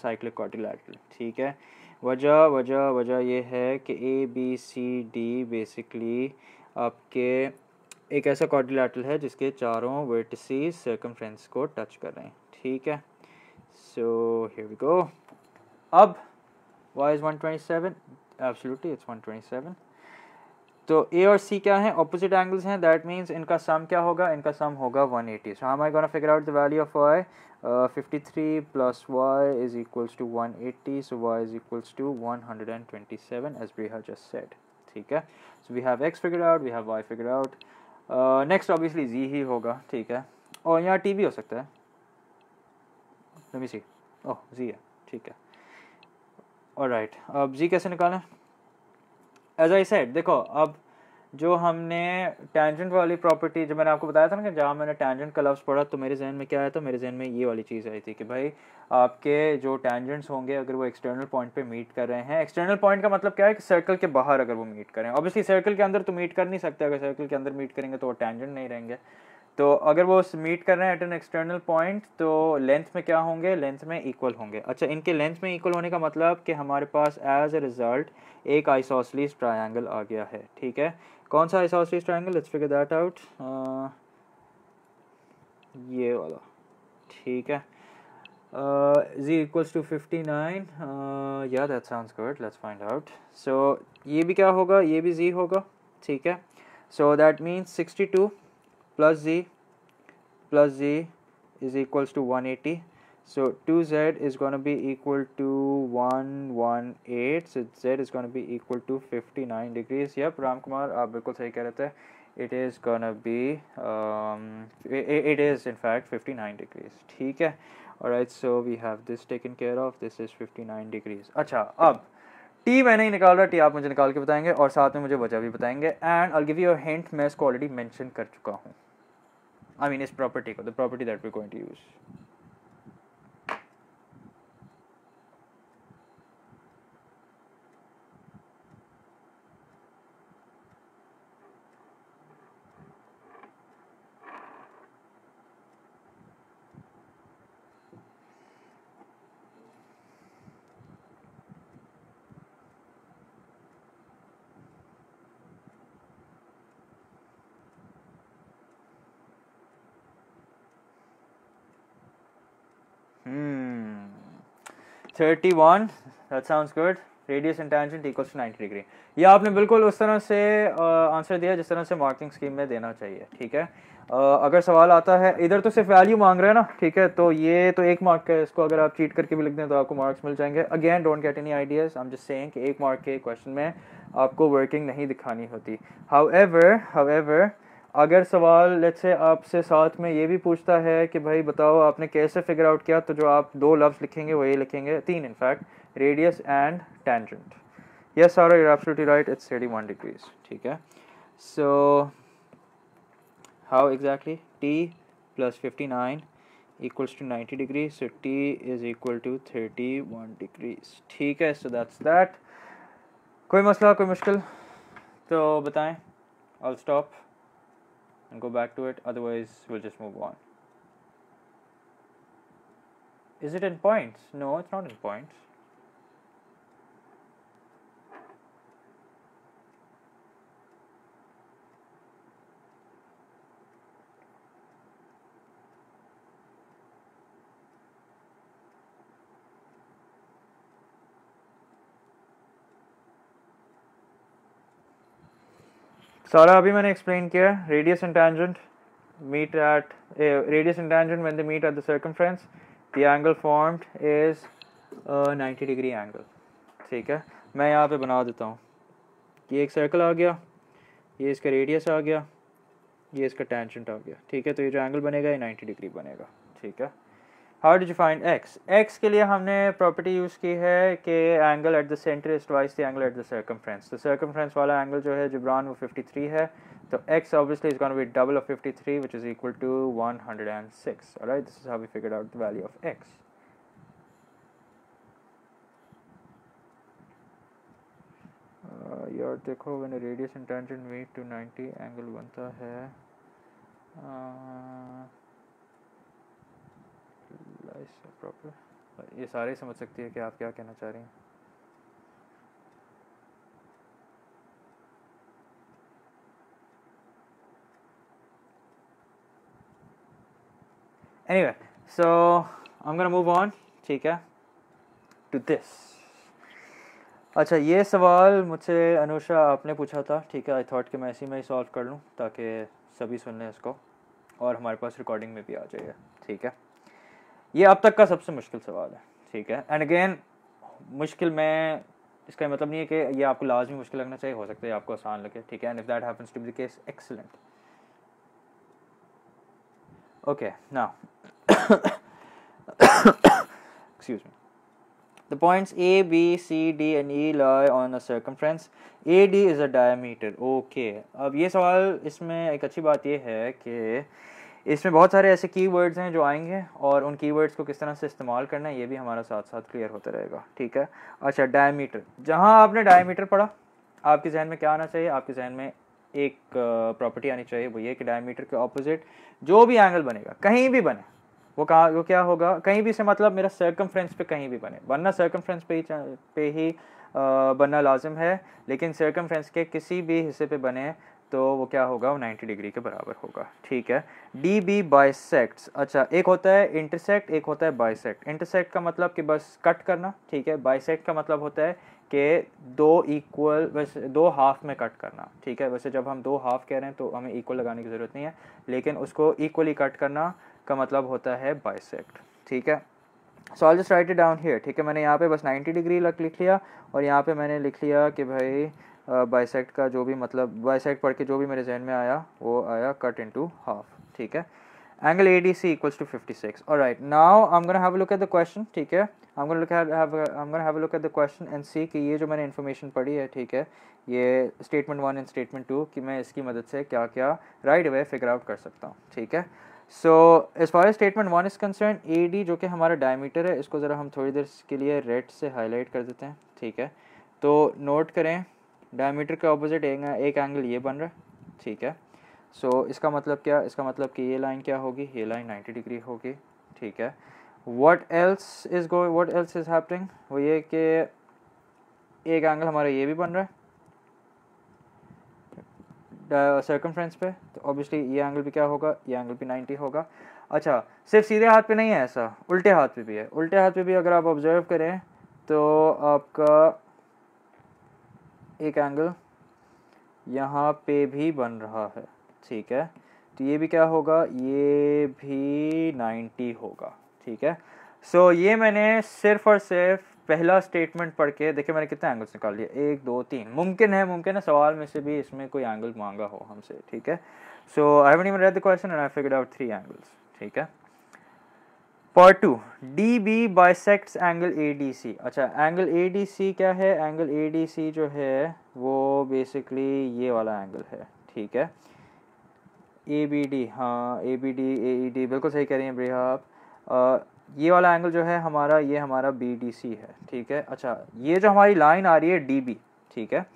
cyclic quadrilateral ठीक है? वजह वजह वजह यह है कि A B C D basically आपके एक ऐसा कॉर्डिलेटल है जिसके चारों वर्टिसेस सर्कमफ्रेंस को टच कर रहे हैं। ठीक है? सो हियर वी गो अब वाई इज़ 127 एब्सोल्युटली इट्स 127 तो ए और सी क्या है? ऑपोजिट एंगल्स हैं. दैट मीन्स इनका सम क्या होगा? इनका सम होगा 180 सो हम I gonna figure out the value of y 53 plus y is equals to 180 so y is equals to 127 as we have just said ठीक है? So we have x figure out we have y figure out next obviously G ही होगा. ठीक है? और यहाँ T भी हो सकता है. सी ओह जी है. ठीक है. और राइट अब जी कैसे निकालें? एज आई सेड देखो, अब जो हमने टेंजेंट वाली प्रॉपर्टी जो मैंने आपको बताया था ना कि जहाँ मैंने टेंजेंट का लफ्ज़ पढ़ा तो मेरे जहन में क्या आया तो मेरे जहन में ये वाली चीज़ आई थी कि भाई, आपके जो टेंजेंट्स होंगे, अगर वो एक्सटर्नल पॉइंट पे मीट कर रहे हैं एक्सटर्नल पॉइंट का मतलब क्या है कि सर्कल के बाहर अगर वो मीट करें। ऑब्वियसली सर्कल के अंदर तो मीट कर नहीं सकते, अगर सर्कल के अंदर मीट करेंगे तो वो टेंजेंट नहीं रहेंगे। तो अगर वो मीट कर रहे हैं एट एन एक्सटर्नल पॉइंट तो लेंथ में क्या होंगे? लेंथ में इक्वल होंगे। अच्छा इनके लेंथ में इक्वल होने का मतलब कि हमारे पास एज ए रिज़ल्ट एक आइसोसलीस ट्रायंगल आ गया है ठीक है? कौन सा isosceles triangle let's figure that out ये वाला ठीक है? Z equals to 59 uh, yeah that sounds good. Let's find out. So ये भी क्या होगा? ये भी z होगा ठीक है? So that means 62 plus z plus z is equals to 180 so 2z is going to be equal to 118 so z is going to be equal to 59 degrees yep ram kumar aap bilkul sahi keh rahe the it is gonna be um, it, it is in fact 59 degrees ठीक है alright so we have this taken care of this is 59 degrees अच्छा अब T मैंने ही निकाल रहा T आप मुझे निकाल के बताएँगे और साथ में मुझे वजह भी and I give you a hint मैं इसको ऑलरेडी मेंशन कर चुका हूँ I mean its property, the property that we're going to use. Thirty one that sounds good radius and tangent equals to 90 degree ये आपने बिल्कुल उस तरह से आंसर uh, दिया जिस तरह से मार्किंग स्कीम में देना चाहिए ठीक है? uh, अगर सवाल आता है इधर तो सिर्फ़ वैल्यू मांग रहे हैं ना ठीक है? तो ये तो एक मार्क का है इसको अगर आप चीट करके भी लिख दें तो आपको मार्क्स मिल जाएँगे। Again don't get any ideas I am just saying कि एक मार्क के क्वेश्चन में आपको वर्किंग नहीं दिखानी होती। हाउ एवर हाउ एवर अगर सवाल लेट से आपसे साथ में ये भी पूछता है कि भाई बताओ, आपने कैसे फिगर आउट किया? तो जो आप दो लफ्ज़ लिखेंगे, वो ये लिखेंगे, तीन in fact radius and tangent yes sir you absolutely right it's 31 degrees ठीक है? So how exactly T plus 59 equals to 90 degree so T is equal to 31 degrees ठीक है? सो दैट्स दैट कोई मसला, कोई मुश्किल? तो बताएँ all stop and go back to it otherwise we'll just move on. Is it in points? No it's not in points सारा अभी मैंने एक्सप्लेन किया है radius and tangent meet at uh, radius and tangent when they meet at the circumference the angle formed is a 90 degree angle. ठीक है? मैं यहाँ पे बना देता हूँ। ये एक सर्कल आ गया ये इसका रेडियस आ गया ये इसका टेंजेंट आ गया। ठीक है? तो ये जो एंगल बनेगा ये 90 डिग्री बनेगा। ठीक है? How does you find x x के लिए हमने प्रॉपर्टी यूज़ की है कि angle at the centre is twice the angle at the circumference the circumference वाला एंगल जो है जबरान वो 53 है। तो x obviously is gonna be double of 53 three which is equal to one hundred and six right this is how we figure out the value of x यार देखो when radius and tangent meet to 90 angle बनता है। Proper ये सारे समझ सकती है कि आप क्या कहना चाह रही हैं। Anyway, so, i'm gonna move on, ठीक है, to this. अच्छा ये सवाल मुझसे अनुषा आपने पूछा था, ठीक है आई थॉट कि मैं इसी में ही सॉल्व कर लूँ ताकि सभी सुन लें इसको और हमारे पास रिकॉर्डिंग में भी आ जाएगा ठीक है? ये अब तक का सबसे मुश्किल सवाल है, ठीक है? एंड अगेन मुश्किल में, इसका मतलब नहीं है कि ये आपको लाजमी मुश्किल लगना चाहिए, हो सकता है आपको आसान लगे, ठीक है? And if that happens to be the case excellent okay now excuse me. The points a, b, c, d, and e lie on a circumference. Ad is a diameter. Okay, अब ये सवाल, इसमें एक अच्छी बात ये है कि इसमें बहुत सारे ऐसे कीवर्ड्स हैं जो आएँगे और उन कीवर्ड्स को किस तरह से इस्तेमाल करना है, ये भी हमारा साथ साथ क्लियर होता रहेगा, ठीक है? अच्छा डायमीटर जहाँ आपने डायमीटर पढ़ा, आपके जहन में क्या आना चाहिए? आपके जहन में एक प्रॉपर्टी आनी चाहिए, वो ये कि डायमीटर के ऑपोजिट जो भी एंगल बनेगा, कहीं भी बने, वो कहा, वो क्या होगा? कहीं भी से मतलब मेरा सर्कमफ्रेंस पे कहीं भी बने। बनना सर्कमफ्रेंस पे ही पे ही बनना लाजिम है, लेकिन सर्कमफ्रेंस के किसी भी हिस्से पे बने तो वो क्या होगा? वो 90 डिग्री के बराबर होगा। ठीक है? डी बी बाइसेक्ट अच्छा एक होता है इंटरसेक्ट, एक होता है बाइसेक्ट। इंटरसेक्ट का मतलब कि बस कट करना, ठीक है? बाइसेक्ट का मतलब होता है कि दो इक्वल वैसे दो हाफ़ में कट करना, ठीक है? वैसे जब हम दो हाफ़ कह रहे हैं तो हमें इक्वल लगाने की ज़रूरत नहीं है, लेकिन उसको इक्वली कट करना का मतलब होता है बाइसेक्ट, ठीक है? So I just write it down here ठीक है? मैंने यहाँ पे बस 90 डिग्री लग, लिख लिया, और यहाँ पे मैंने लिख लिया कि भाई बाइसेक्ट का जो भी मतलब बाइसेक्ट पढ़ के जो भी मेरे जहन में आया, वो आया कट इनटू हाफ़ ठीक है? Angle A D C equals to fifty six और right now I am gonna have look at the question ठीक है? I am gonna look have I am gonna have look at the question and see कि ये जो मैंने information पढ़ी है, ठीक है? ये statement one and statement two कि मैं इसकी मदद से क्या क्या राइट वे फिगर आउट कर सकता हूँ, ठीक है? So as far statement one is concern A D जो कि हमारा डायमीटर है, इसको ज़रा हम थोड़ी देर के लिए रेड से हाईलाइट कर देते हैं, ठीक है? तो नोट करें डायमीटर के ऑपोजिट एक, एंगल ये बन रहा है ठीक है? सो so, इसका मतलब क्या? इसका मतलब कि ये लाइन क्या होगी? ये लाइन 90 डिग्री होगी ठीक है? What else is go what else is happening वो ये कि एक एंगल हमारा ये भी बन रहा है सर्कमफ्रेंस पे तो ऑब्वियसली ये एंगल भी क्या होगा? ये एंगल भी 90 होगा। अच्छा सिर्फ़ सीधे हाथ पे नहीं है ऐसा उल्टे हाथ पे भी है। उल्टे हाथ पे भी अगर आप ऑब्ज़र्व करें तो आपका एक एंगल यहाँ पे भी बन रहा है ठीक है? तो ये भी क्या होगा? ये भी 90 होगा ठीक है? सो so, ये मैंने सिर्फ़ और सिर्फ़ पहला स्टेटमेंट पढ़ के देखिए मैंने कितने एंगल्स निकाल लिया एक दो तीन। मुमकिन है मुमकिन है सवाल में से भी इसमें कोई एंगल मांगा हो हमसे ठीक है? So I haven't even read the question and I figured out three angles ठीक है? Part two D B bisects angle A D C अच्छा एंगल ए डी सी क्या है? एंगल ए डी सी जो है, वो बेसिकली ये वाला एंगल है, ठीक है? ए बी डी हाँ A B D A E D बिल्कुल सही कह रही हैं भैया आप। ये वाला एंगल जो है हमारा, ये हमारा बी डी सी है, ठीक है? अच्छा ये जो हमारी लाइन आ रही है डी बी ठीक है?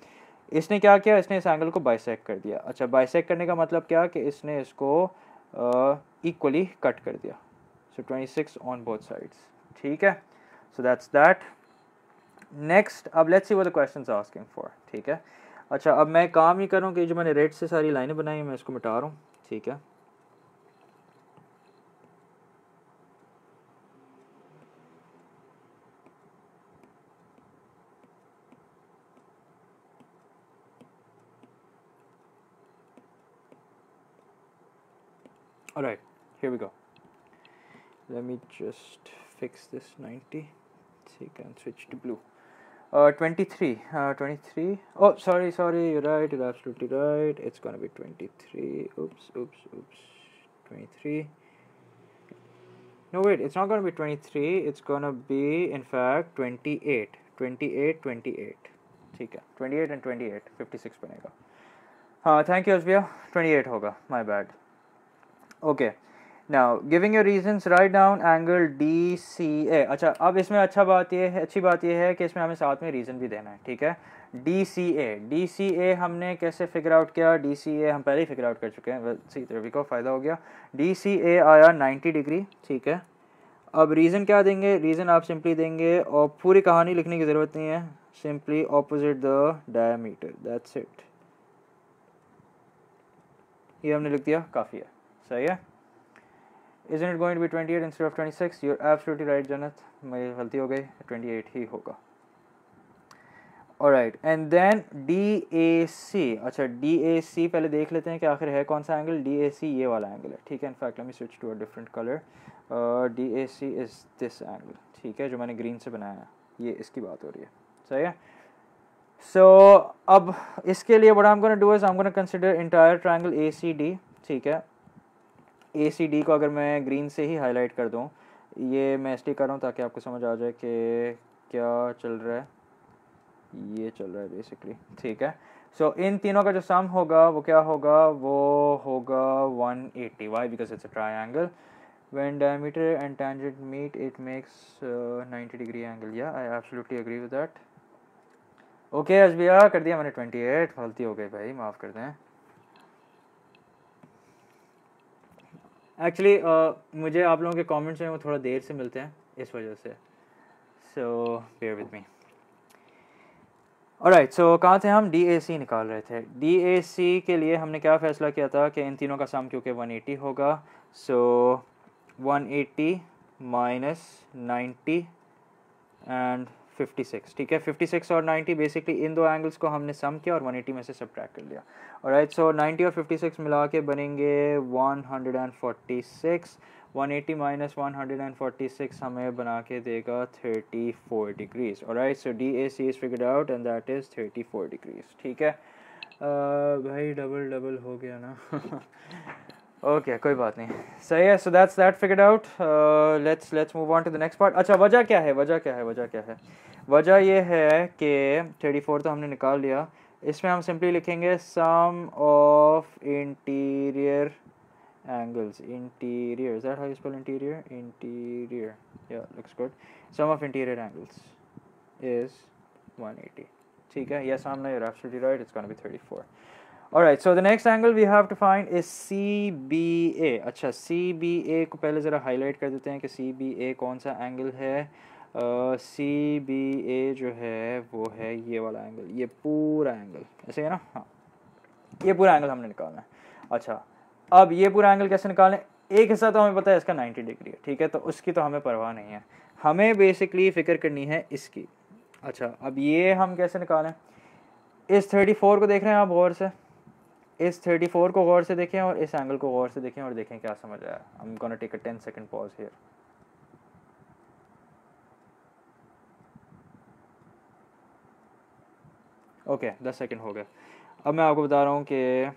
इसने क्या किया? इसने इस एंगल को बाइसेक्ट कर दिया। अच्छा बाइसेक्ट करने का मतलब क्या? कि इसने इसको इक्वली कट कर दिया। So 26 on both sides ठीक है so that's that next अब let's see what the question is asking for ठीक है अच्छा अब मैं काम ही करूँ कि जो मैंने रेड से सारी लाइनें बनाई मैं इसको मिटा रहा हूँ ठीक है all right here we go let me just fix this 90 so you can switch to blue uh, 23 uh, 23 oh sorry sorry you're right you're absolutely right it's gonna be 23 oops oops oops 23 no wait it's not going to be 23 it's going to be in fact 28 28 28 ठीक है 28 and 28 56 बनेगा हाँ thank you असबिया 28 होगा my bad okay Now, giving write down angle D C A अच्छा अब इसमें अच्छा बात ये है, अच्छी बात ये है कि इसमें हमें साथ में रीज़न भी देना है, ठीक है? D C A D C A हमने कैसे फिगर आउट किया? डी सी ए हम पहले ही फिगर आउट कर चुके हैं। सी रवि को फ़ायदा हो गया। डी सी ए आया नाइन्टी डिग्री ठीक है? अब रीज़न क्या देंगे? रीज़न आप सिंपली देंगे और पूरी कहानी लिखने की ज़रूरत नहीं है। Simply opposite the diameter that's it ये हमने लिख दिया, काफ़ी है। सही है? Is it going to be twenty eight instead of twenty six your absolutely right Jannat मेरी गलती हो गई ट्वेंटी एट ही होगा। Right and then D A C अच्छा डी ए सी पहले देख लेते हैं कि आखिर है कौन सा एंगल डी ए सी ये वाला एंगल है। ठीक है in fact let me switch to a different colour D A C is this angle ठीक है जो मैंने ग्रीन से बनाया है। ये इसकी बात हो रही है। सही है? सो so, अब इसके लिए बड़ा हम gonna do is consider entire triangle A C D ठीक है? ए सी डी को अगर मैं ग्रीन से ही हाईलाइट कर दूँ ये मैं इसलिए कर रहा हूँ ताकि आपको समझ आ जाए कि क्या चल रहा है। ये चल रहा है बेसिकली ठीक है? सो so, इन तीनों का जो सम होगा वो क्या होगा? वो होगा 180 y because it's a triangle when diameter and tangent meet it makes uh, 90 degree angle. Yeah i absolutely agree with that. Okay अजबिया कर दिया मैंने 28 गलती हो गई भाई माफ़ कर दें। एक्चुअली uh, मुझे आप लोगों के कमेंट्स हैं वो थोड़ा देर से मिलते हैं इस वजह से। So bear with me right so कहाँ थे हम? डी ए सी निकाल रहे थे। डी ए सी के लिए हमने क्या फ़ैसला किया था कि इन तीनों का सम क्योंकि 180 होगा। So so, 180 minus ninety and 56 ठीक है? 56 और 90 बेसिकली इन दो एंगल्स को हमने सम किया और 180 में से सब्ट्रैक्ट कर लिया। और राइट सो 90 और 56 मिला के बनेंगे 146 180 माइनस 146 हमें बना के देगा 34 डिग्रीज और right so D A C is figured out and that is 34 degrees ठीक है? Uh, भाई डबल डबल हो गया ना। ओके कोई बात नहीं। सही है so that's that figured out let's let's move on to the next part अच्छा वजह क्या है? वजह क्या है? वजह क्या है? वजह ये है कि थर्टी फोर तो हमने निकाल लिया। इसमें हम सिंपली लिखेंगे sum of interior angles interior that how spell interior interior या looks good sum of interior angles is one eighty ठीक है? यह सामने night it's gonna be thirty four alright so the next angle we have to find is CBA अच्छा CBA को पहले ज़रा highlight कर देते हैं कि CBA कौन सा angle है। सी बी ए जो है, वो है ये वाला एंगल ये पूरा एंगल ऐसे है ना? हाँ ये पूरा एंगल हमने निकालना है। अच्छा अब ये पूरा एंगल कैसे निकालें? एक हिस्सा तो हमें पता है इसका 90 डिग्री है, ठीक है? तो उसकी तो हमें परवाह नहीं है। हमें बेसिकली फ़िक्र करनी है इसकी। अच्छा अब ये हम कैसे निकालें? इस 34 को देख रहे हैं आप गौर से। इस 34 को गौर से देखें और इस एंगल को गौर से देखें और देखें क्या समझ आया। I am gonna take a 10 second pause here okay दस सेकंड हो गए अब मैं आपको बता रहा हूँ कि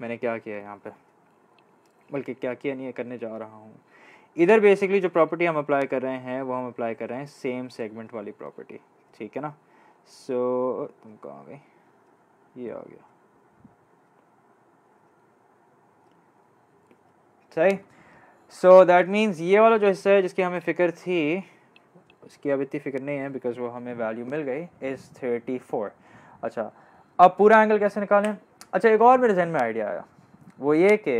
मैंने क्या किया यहाँ पे। बल्कि क्या किया नहीं है करने जा रहा हूँ। इधर बेसिकली जो प्रॉपर्टी हम अप्लाई कर रहे हैं वो हम अप्लाई कर रहे हैं सेम सेगमेंट वाली प्रॉपर्टी ठीक है ना? सो so, तुम कहाँ गई ये आ गया। सही? सो दैट मीन्स ये वाला जो हिस्सा है, जिसकी हमें फ़िक्र थी, उसकी अब इतनी फ़िक्र नहीं है बिकॉज़ वो हमें वैल्यू मिल गई इज़ थर्टी फोर अच्छा अब पूरा एंगल कैसे निकालें? अच्छा एक और मेरे जहन में आइडिया आया। वो ये कि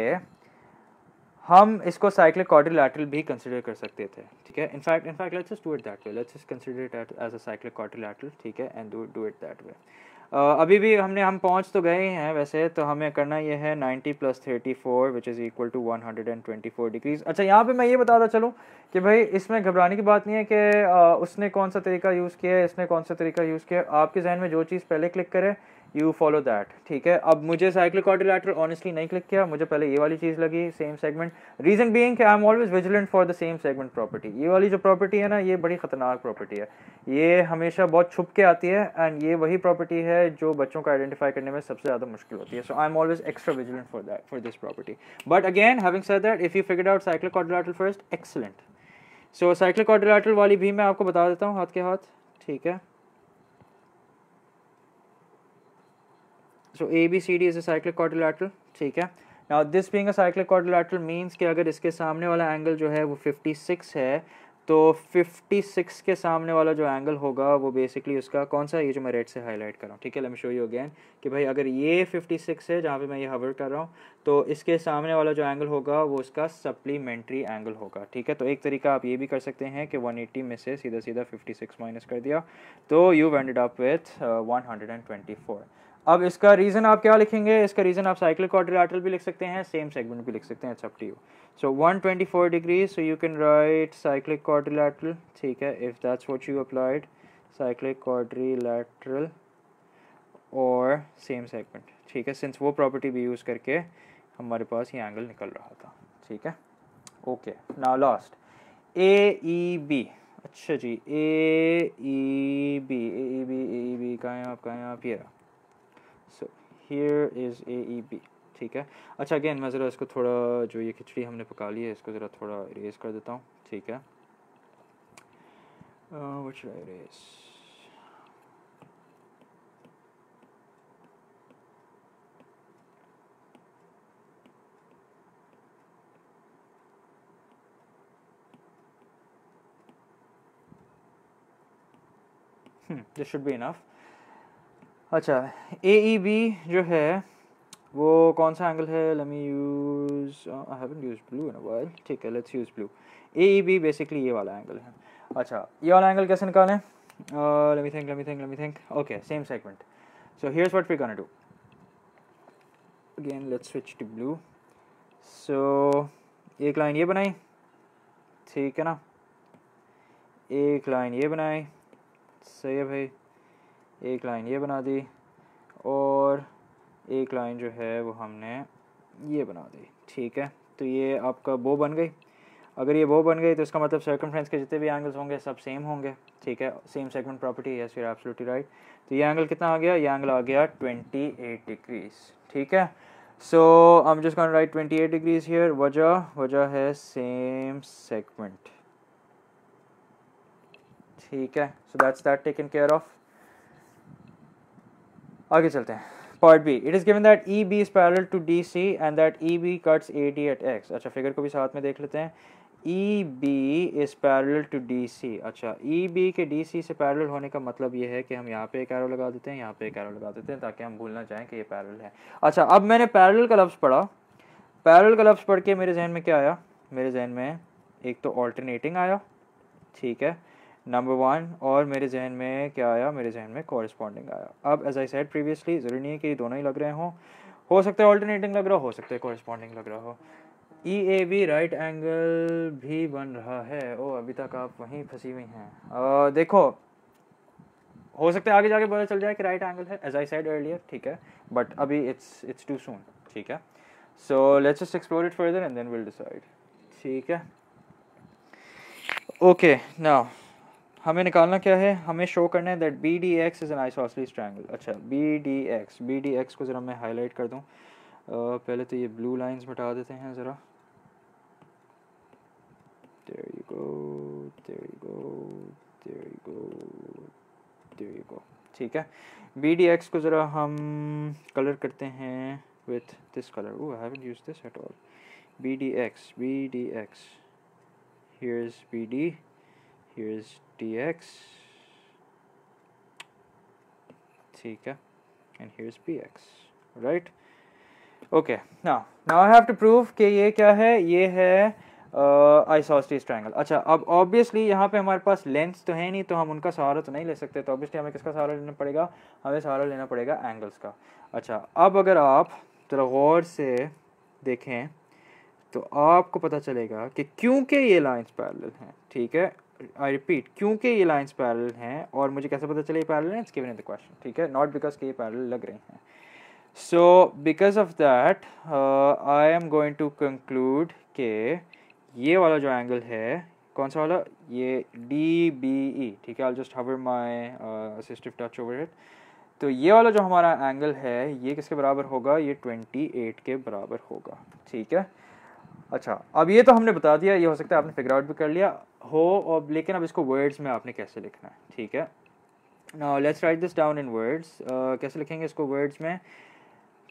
हम इसको साइक्लिक क्वाड्रिलैटरल भी कंसिडर कर सकते थे, ठीक है? In fact in fact let's do it that way let's consider it as a cyclic quadrilateral ठीक है? And do do it that way अभी भी हमने, हम पहुँच तो गए हैं वैसे तो हमें करना ये है 90 plus thirty four which is equal to one hundred and twenty four degrees अच्छा यहाँ पे मैं ये बताता चलूँ, कि भाई इसमें घबराने की बात नहीं है कि उसने कौन सा तरीका यूज़ किया है, इसने कौन सा तरीका यूज़ किया आपके जहन में जो चीज़ पहले क्लिक करे यू फॉलो दैट ठीक है? अब मुझे साइक्लिक क्वाड्रिलेटरल ऑनेस्टली नहीं क्लिक किया। मुझे पहले ये वाली चीज़ लगी same segment reason being I am always vigilant for the same segment property ये वाली जो प्रॉपर्टी है ना, ये बड़ी ख़तरनाक प्रॉपर्टी है। ये हमेशा बहुत छुप के आती है एंड ये वही प्रॉपर्टी है जो बच्चों को आइडेंटिफाई करने में सबसे ज़्यादा मुश्किल होती है। So I am always extra vigilant for that for this property but again having said that if you figure out cyclic quadrilateral first excellent so cyclic quadrilateral वाली भी मैं आपको बता देता हूँ हाथ के हाथ। ठीक है? So ABCD is a cyclic quadrilateral. ठीक है? Now, this being a cyclic quadrilateral means कि अगर इसके सामने वाला एंगल जो है वो 56 है तो 56 के सामने वाला जो एंगल होगा, वो बेसिकली उसका कौन सा? ये जो मैं रेड से हाईलाइट कर रहा हूँ। ठीक है? Let me show you again कि भाई अगर ये 56 है, जहाँ पे मैं ये हवर कर रहा हूँ तो इसके सामने वाला जो एंगल होगा, वो उसका सप्लीमेंट्री एंगल होगा। ठीक है? तो एक तरीका आप ये भी कर सकते हैं कि 180 में से सीधा सीधा 56 माइनस कर दिया। तो यू वेंडेड अप विथ 124 अब इसका रीज़न आप क्या लिखेंगे? इसका रीज़न आप साइक्लिक क्वाड्रिलेटरल भी लिख सकते हैं सेम सेगमेंट भी लिख सकते हैं it's up to you so 124 degree so you can write cyclic quadrilateral ठीक है if that's what you applied cyclic quadrilateral और सेम सेगमेंट ठीक है सिंस वो प्रॉपर्टी भी यूज़ करके हमारे पास ये एंगल निकल रहा था, ठीक है? Okay now last A E B अच्छा जी A E B A E B A E B कहाँ आप कहाँ आप, ये रहा। Here is A E B ठीक है? अच्छा अगेन मैं ज़रा इसको थोड़ा जो ये खिचड़ी हमने पका ली है, इसको ज़रा थोड़ा इरेज कर देता हूँ, ठीक है? What should erase this should be enough अच्छा ए ई बी जो है, वो कौन सा एंगल है? Let me use I used blue in a ठीक है let's use blue A E B basically ये वाला एंगल है। अच्छा ये वाला एंगल कैसे निकालें? Let me think let me think let me think okay same segment so here's what we gonna do again let's switch to blue so एक line ये बनाई. ठीक है ना? एक लाइन ये बनाई. सही है भाई. एक लाइन ये बना दी और एक लाइन जो है वो हमने ये बना दी, ठीक है? तो ये आपका बो बन गई। अगर ये बो बन गई तो इसका मतलब सर्कमफ्रेंस के जितने भी एंगल्स होंगे सब सेम होंगे, ठीक है? Same segment property yes your absolutely right तो ये एंगल कितना आ गया? ये एंगल आ गया 28 डिग्रीज ठीक है? So am just gonna write 28 degrees here वजह वजह है सेम सेगमेंट ठीक है? So that's that taken care of आगे चलते हैं। Part B it is given that E B is parallel to D C and that E B cuts A D at x अच्छा figure को भी साथ में देख लेते हैं। E B is parallel to D C अच्छा ई बी के डी सी से पैरल होने का मतलब ये है कि हम यहाँ पे एक एरो लगा देते हैं, यहाँ पे एक एरो लगा देते हैं ताकि हम भूलना चाहें कि ये पैरल है। अच्छा अब मैंने पैरल का लफ्ज़ पढ़ा। पैरल का लफ्ज़ पढ़ के मेरे जहन में क्या आया? मेरे जहन में एक तो ऑल्टरनेटिंग आया। ठीक है। नंबर वन और मेरे जहन में क्या आया? मेरे जहन में कॉरस्पॉन्डिंग आया। अब एज आई सेड प्रीवियसली ज़रूरी नहीं है कि दोनों ही लग रहे हों। हो सकता है ऑल्टरनेटिंग लग रहा हो सकता है कॉरस्पॉन्डिंग लग रहा हो। E A B right angle भी बन रहा है। ओ, अभी तक आप वहीं फंसी हुई हैं। देखो, हो सकता है आगे जाके पता चल जाए कि राइट एंगल है। एज आई साइड अर्लियर ठीक है। बट अभी इट्स इट्स टू सून ठीक है। So let's just explore it further and then will decide ठीक है। ओके नाउ हमें निकालना क्या है? हमें शो करना है that B D X is an isosceles triangle अच्छा B D X B D X को ज़रा मैं हाईलाइट कर दूँ। पहले तो ये ब्लू लाइंस मिटा देते हैं ज़रा। ठीक है? बी डी एक्स को ज़रा हम कलर करते हैं with this color. B D X B D at all. Bdx bdx here's bd here's dx. ठीक है and here's bx right? Okay now now I have to prove कि ये क्या है? ये है आइसोस्टीज uh, ट्रायंगल अच्छा अब ऑब्वियसली यहाँ पे हमारे पास लेंस तो है नहीं तो हम उनका सहारा तो नहीं ले सकते तो ऑब्वियसली हमें किसका सहारा लेना पड़ेगा? हमें सहारा लेना पड़ेगा एंगल्स का. अच्छा अब अगर आप ज़रा गौर से देखें तो आपको पता चलेगा कि क्योंकि ये लाइंस पैरेलल हैं ठीक है? आई रिपीट क्योंकि ये लाइंस पैरेलल हैं और मुझे कैसे पता चले ये पैरेलल हैं गिवन इन द क्वेश्चन ठीक है? नॉट बिकॉज़ के ये पैरेलल लग रहे हैं। So because of that I am going to conclude के ये वाला जो एंगल है, कौन सा वाला? ये डी बी ई ठीक है? I just hover my assistive touch over it तो ये वाला जो हमारा एंगल है, ये किसके बराबर होगा? ये 28 के बराबर होगा, ठीक है? अच्छा अब ये तो हमने बता दिया, ये हो सकता है आपने फिगर आउट भी कर लिया। हो और लेकिन अब इसको वर्ड्स में आपने कैसे लिखना है? ठीक है। Now let's write this down in words कैसे लिखेंगे इसको वर्ड्स में?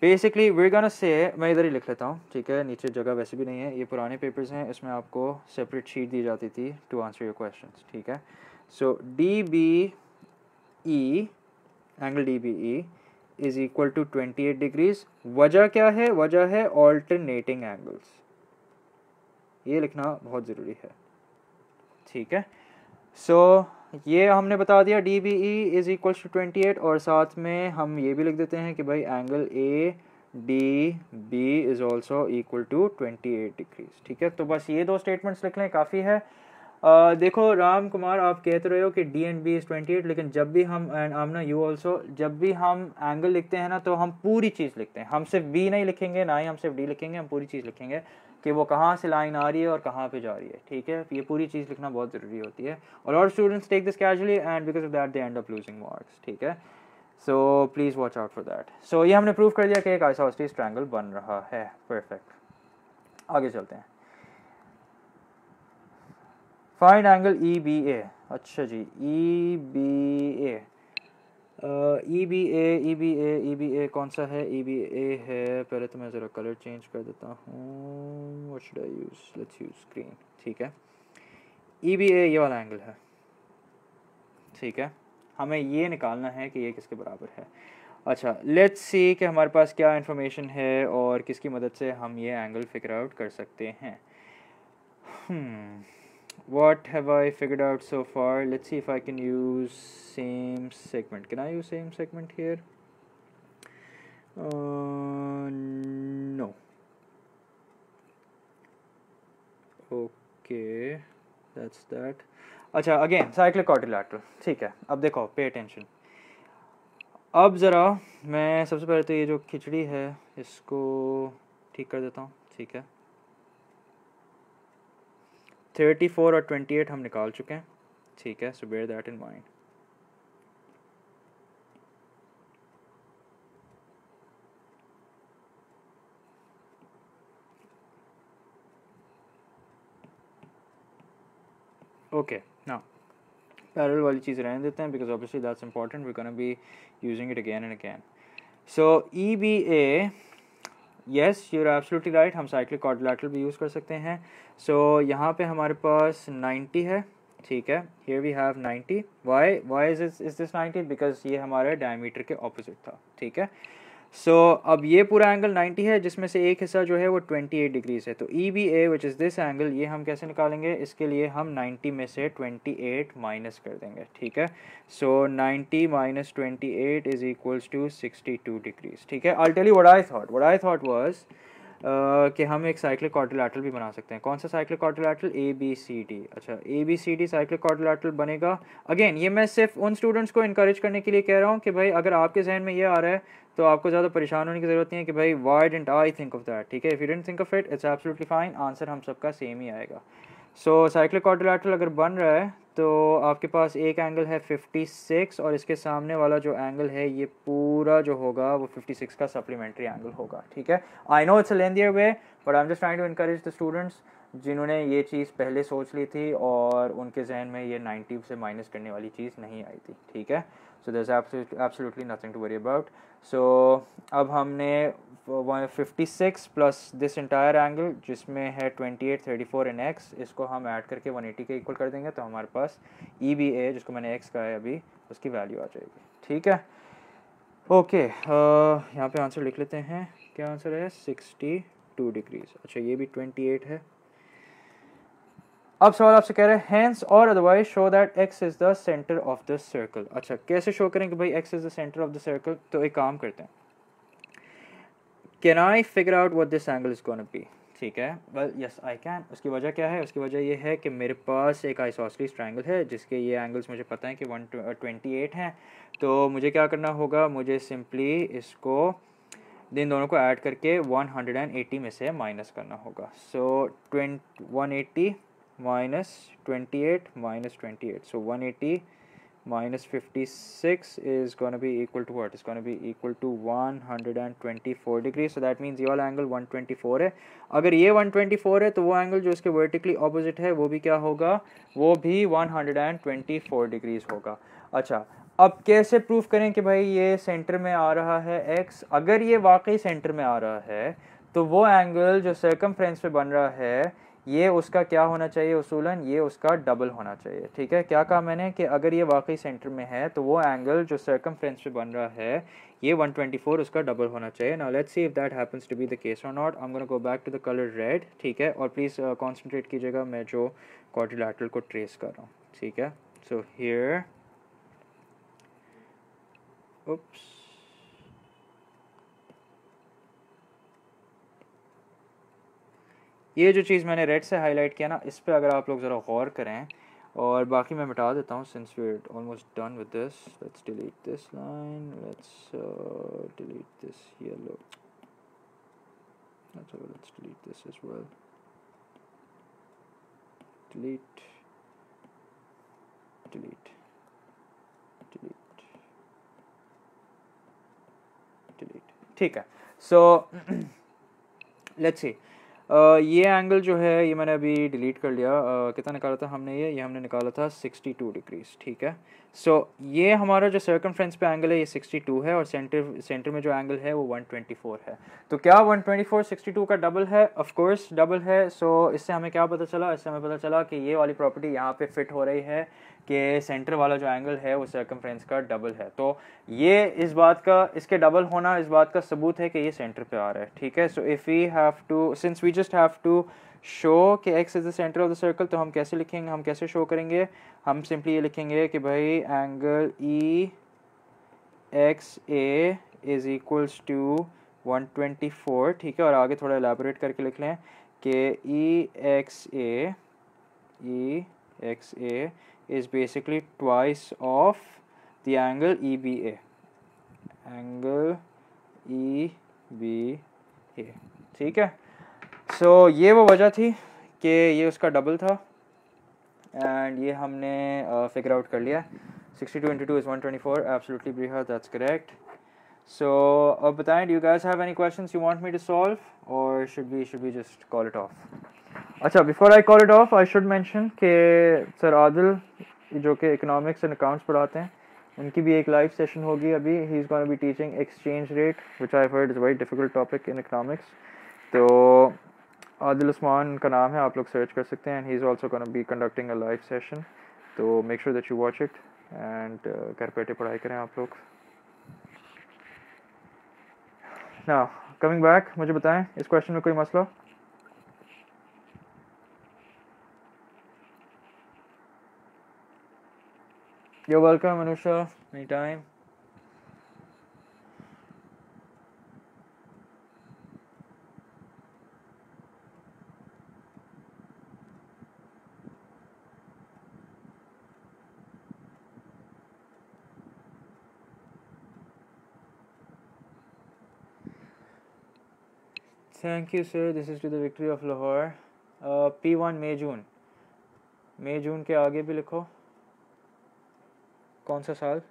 बेसिकली वे गाना से मैं इधर ही लिख लेता हूँ, ठीक है? नीचे जगह वैसे भी नहीं है, ये पुराने पेपर्स हैं, इसमें आपको सेपरेट शीट दी जाती थी टू आंसर योर क्वेश्चन ठीक है? So D B E angle D B E is equal to twenty eight degrees वजह क्या है? वजह है ऑल्टरनेटिंग एंगल्स ये लिखना बहुत ज़रूरी है। ठीक है? सो so, ये हमने बता दिया D B E is equal to twenty eight और साथ में हम ये भी लिख देते हैं कि भाई angle A D B is also equal to twenty eight degrees ठीक है? तो बस ये दो स्टेटमेंट्स लिख लें काफ़ी है। Uh, देखो राम कुमार आप कहते रहे हो कि D and B is twenty eight लेकिन जब भी हम एंड आमना यू ऑल्सो जब भी हम एंगल लिखते हैं ना तो हम पूरी चीज़ लिखते हैं। हम सिर्फ़ बी नहीं लिखेंगे ना ही हम सिर्फ़ डी लिखेंगे हम पूरी चीज़ लिखेंगे। कि वो कहाँ से लाइन आ रही है और कहाँ पे जा रही है। ठीक है? ये पूरी चीज़ लिखना बहुत ज़रूरी होती है। और और students take this casually and because of that they end of losing marks ठीक है? So please watch out for that so ये हमने प्रूव कर दिया कि एक आइसोस्टीज ट्रायंगल बन रहा है। परफेक्ट आगे चलते हैं। Find angle E B A अच्छा जी E B A E B A E B A E B A कौन सा है? ई बी ए है। पहले तो मैं ज़रा कलर चेंज कर देता हूँ। Should I use let's use ठीक है। ई बी ए ये वाला एंगल है। ठीक है। हमें ये निकालना है कि ये किसके बराबर है। अच्छा लेट्स सी कि हमारे पास क्या इन्फॉर्मेशन है और किसकी मदद से हम ये एंगल फिगर आउट कर सकते हैं। Hmm. What have I figured out so far let's see if I can use same segment can I use same segment here uh, no okay that's that अच्छा अगेन साइक्लिक क्वाड्रिलेटरल ठीक है अब देखो pay attention अब ज़रा मैं सबसे पहले तो ये जो खिचड़ी है इसको ठीक कर देता हूँ ठीक है थर्टी फोर और ट्वेंटी एट हम निकाल चुके हैं। ठीक है so bear that in mind okay ना पैरल वाली चीज़ रहने देते हैं because obviously that's important we can be using it again and again so E B A yes you're absolutely right हम साइक्लिक क्वाड्रिलेटरल भी यूज़ कर सकते हैं। सो so, यहाँ पे हमारे पास 90 है। ठीक है here we have 90 Y Y is is this 90 because ये हमारे डायमीटर के ऑपोजिट था। ठीक है? सो so, अब ये पूरा एंगल 90 है जिसमें से एक हिस्सा जो है वो 28 डिग्रीज है। तो E B A which is this angle ये हम कैसे निकालेंगे? इसके लिए हम 90 में से 28 माइनस कर देंगे। ठीक है? So so, 90 minus twenty eight is equals to 62 degrees ठीक है? I tell I thought what I thought was कि हम एक साइक्लिक क्वाड्रिलेटरल भी बना सकते हैं। कौन सा cyclic quadrilateral A B C D अच्छा A B C D cyclic quadrilateral बनेगा। अगेन ये मैं सिर्फ़ उन स्टूडेंट्स को इनक्रेज करने के लिए कह रहा हूँ कि भाई, अगर आपके जहन में ये आ रहा है तो आपको ज़्यादा परेशान होने की ज़रूरत नहीं है कि भाई why don't I think of that ठीक है? If you don't think of it it's absolutely fine answer हम सबका सेम ही आएगा। सो साइक्लिक क्वाड्रिलेटरल अगर बन रहा है तो आपके पास एक एंगल है 56 और इसके सामने वाला जो एंगल है, ये पूरा जो होगा, वो 56 का सप्लीमेंट्री एंगल होगा, ठीक है? I know it's lengthier way but I am just trying to encourage the students जिन्होंने ये चीज़ पहले सोच ली थी और उनके जहन में ये 90 से माइनस करने वाली चीज़ नहीं आई थी, ठीक है? So there absolutely nothing to worry about so अब हमने 56 प्लस दिस इंटायर एंगल जिसमें है twenty eight thirty four in X इसको हम ऐड करके वन एटी के इक्वल कर देंगे तो हमारे पास ई बी ए जिसको मैंने एक्स कहा है अभी, उसकी वैल्यू आ जाएगी। ठीक है? ओके यहाँ पे आंसर लिख लेते हैं। क्या आंसर है? 62 डिग्रीज अच्छा ये भी 28 है। अब सवाल आपसे कह रहे हैं और otherwise show that X is the centre of the circle अच्छा कैसे शो करें कि भाई X is the centre of the circle तो एक काम करते हैं। Can I figure out what this angle is gonna be ठीक है। वेल यस आई कैन उसकी वजह क्या है? उसकी वजह ये है कि मेरे पास एक आइसोसलीस ट्रायंगल है, जिसके ये एंगल्स मुझे पता है कि वन ट्वेंटी एट हैं। तो मुझे क्या करना होगा? मुझे सिंपली इसको, इन दोनों को ऐड करके 180 में से माइनस करना होगा। So twenty one eighty minus twenty eight so one eighty minus 56 is going to be equal to what? It's going to be equal to 124 degrees. So that means ये वाला एंगल 124 है। अगर ये 124 है तो वो एंगल जो इसके वर्टिकली ऑपोजिट है, वो भी क्या होगा? वो भी 124 डिग्रीज होगा। अच्छा अब कैसे प्रूफ करें कि भाई ये सेंटर में आ रहा है एक्स अगर ये वाकई सेंटर में आ रहा है तो वो एंगल जो सर्कम पे बन रहा है ये उसका क्या होना चाहिए उसूलन? ये उसका डबल होना चाहिए। ठीक है? क्या कहा मैंने कि अगर ये वाकई सेंटर में है तो वो एंगल जो सर्कम पे बन रहा है ये 124 उसका डबल होना चाहिए। Now let's see if that happens to be the case और not I am gonna go back to the colour red ठीक है? और प्लीज़ कंसंट्रेट uh, कीजिएगा मैं जो क्वाड्रिलैटरल को ट्रेस कर रहा हूँ। ठीक है? सो हियर उप्स ये जो चीज़ मैंने रेड से हाईलाइट किया ना इस पर अगर आप लोग ज़रा गौर करें और बाकी मैं मिटा देता हूँ since we almost done with this let's delete this line let's delete this yellow let's delete this as well. Delete delete delete delete. ठीक है सो लेट्स Uh, ये एंगल जो है ये मैंने अभी डिलीट कर लिया। कितना निकाला था हमने ये? ये हमने निकाला था 62 डिग्रीज ठीक है? सो so, ये हमारा जो सर्कमफ्रेंस पे एंगल है ये 62 है और सेंटर सेंटर में जो एंगल है वो 124 है। तो क्या 124 62 का डबल है? ऑफ़ कोर्स डबल है। सो so, इससे हमें क्या पता चला? इससे हमें पता चला कि ये वाली प्रॉपर्टी यहाँ पे फिट हो रही है। कि सेंटर वाला जो एंगल है, वो सर्कमफ्रेंस का डबल है। तो ये इस बात का, इसके डबल होना इस बात का सबूत है कि ये सेंटर पे आ रहा है, ठीक है? So if we have to since we just have to show कि X is the centre of the circle तो हम कैसे लिखेंगे, हम कैसे शो करेंगे? हम सिंपली ये लिखेंगे कि भाई angle E X A is equals to 124 ठीक है? और आगे थोड़ा एलेबोरेट करके लिख लें कि E X A E X A is basically twice of the angle EBA angle EBA ठीक है सो so, ये वो वजह थी कि ये उसका डबल था एंड ये हमने फिगर uh, आउट कर लिया 62 two into two is one twenty four absolutely Breeha that's correct so अब बताएं do you guys have any questions you want me to solve और should be should be just call it off अच्छा before I call it off I should mention कि sir Adil, जो कि economics and accounts पढ़ाते हैं, उनकी भी एक लाइव सेशन होगी अभी। He is gonna be teaching exchange rate which I heard is very difficult topic in economics तो आदिल उस्मान का नाम है, आप लोग सर्च कर सकते हैं and he is also gonna be conducting a live session तो make sure that you watch it and घर बैठे पढ़ाई करें आप लोग। ना कमिंग बैक मुझे बताएँ, इस क्वेश्चन में कोई मसला? You're welcome, Anusha. Anytime. Thank you, sir. This is to the victory of Lahore. Uh, P1 May June. May June के आगे भी लिखो कौन सा साल?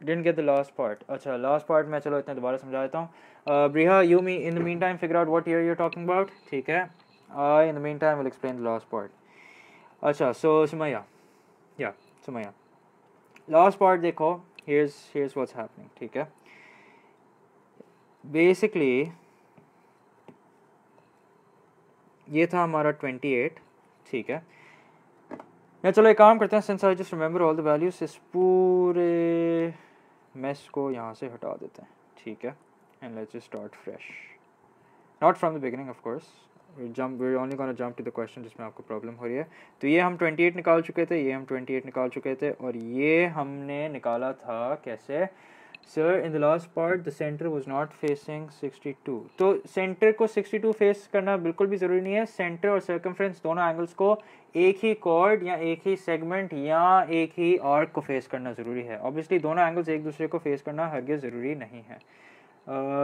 Don't get the last part अच्छा लास्ट पार्ट मैं चलो इतना दोबारा समझा देता हूँ। Briha you me in the meantime figure out what year you're talking about ठीक है। In the meantime will explain the last part अच्छा सो सुमैया। या सुमैया। लास्ट पार्ट देखो, here's here's what's happening, ठीक है। बेसिकली ये था हमारा 28 ठीक है। या चलो एक काम करते हैं since I just remember all the values इस पूरे मेस को यहाँ से हटा देते हैं, ठीक है? And let's just start fresh not from the beginning of course jump we only gonna jump to the question जिसमें आपको प्रॉब्लम हो रही है। तो ये हम 28 निकाल चुके थे, ये हम 28 निकाल चुके थे, और ये हमने निकाला था कैसे? Sir in the last part the centre was not facing 62 तो सेंटर को 62 फेस करना बिल्कुल भी ज़रूरी नहीं है। सेंटर और सर्कमफ्रेंस दोनों एंगल्स को एक ही कॉर्ड या एक ही सेगमेंट या एक ही आर्क को फेस करना ज़रूरी है। ऑब्वियसली दोनों एंगल्स एक दूसरे को फेस करना हरगिज़ ज़रूरी नहीं है।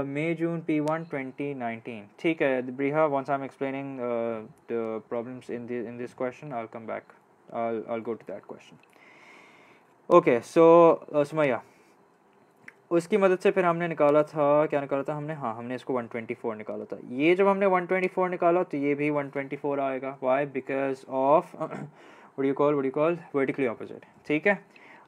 May June P one twenty nineteen ठीक है Breha once I am explaining the problems in in this question I come back I go to that question okay so Sumaiya उसकी मदद से फिर हमने निकाला था क्या निकाला था हमने? हाँ हमने इसको 124 निकाला था। ये जब हमने 124 निकाला तो ये भी 124 आएगा। Y because of vertical vertical vertically opposite ठीक है?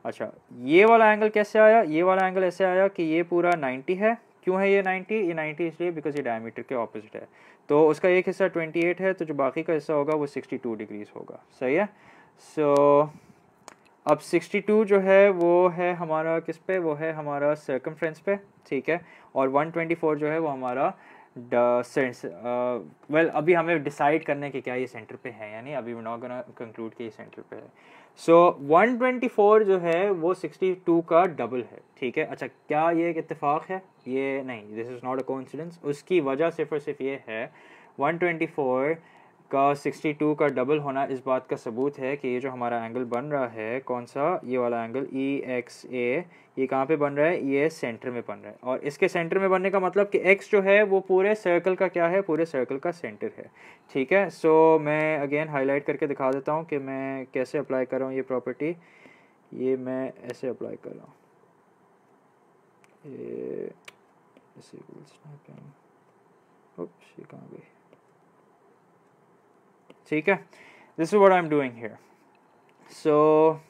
अच्छा ये वाला एंगल कैसे आया? ये वाला एंगल ऐसे आया कि ये पूरा 90 है। क्यों है ये 90 ये 90 इसलिए बिकॉज़ ये डायमीटर के ऑपोजिट है। तो उसका एक हिस्सा 28 है तो जो बाकी का हिस्सा होगा वो 62 डिग्रीज होगा। सही है? सो so, अब 62 जो है वो है हमारा किस पे? वो है हमारा सर्कमफ्रेंस पे ठीक है? और 124 जो है वो हमारा वेल अभी हमें डिसाइड करने के क्या ये सेंटर पे है यानी अभी नॉट गोना कंक्लूड कि ये सेंटर पे है। सो so, 124 जो है वो 62 का डबल है ठीक है? अच्छा क्या ये एक इतफाक़ है? ये नहीं this is not a coincidence उसकी वजह सिर्फ़ और सिर्फ़ ये है 124 का 62 का डबल होना इस बात का सबूत है कि ये जो हमारा एंगल बन रहा है कौन सा? ये वाला एंगल ई एक्स ए ये कहाँ पे बन रहा है? ये सेंटर में बन रहा है। और इसके सेंटर में बनने का मतलब कि एक्स जो है वो पूरे सर्कल का क्या है? पूरे सर्कल का सेंटर है। ठीक है? सो so, मैं अगेन हाईलाइट करके दिखा देता हूँ कि मैं कैसे अप्लाई कर रहा हूँ ये प्रॉपर्टी ये मैं ऐसे अप्लाई कर रहा हूँ। ये कहाँ गई ठीक है? This is what I am doing here so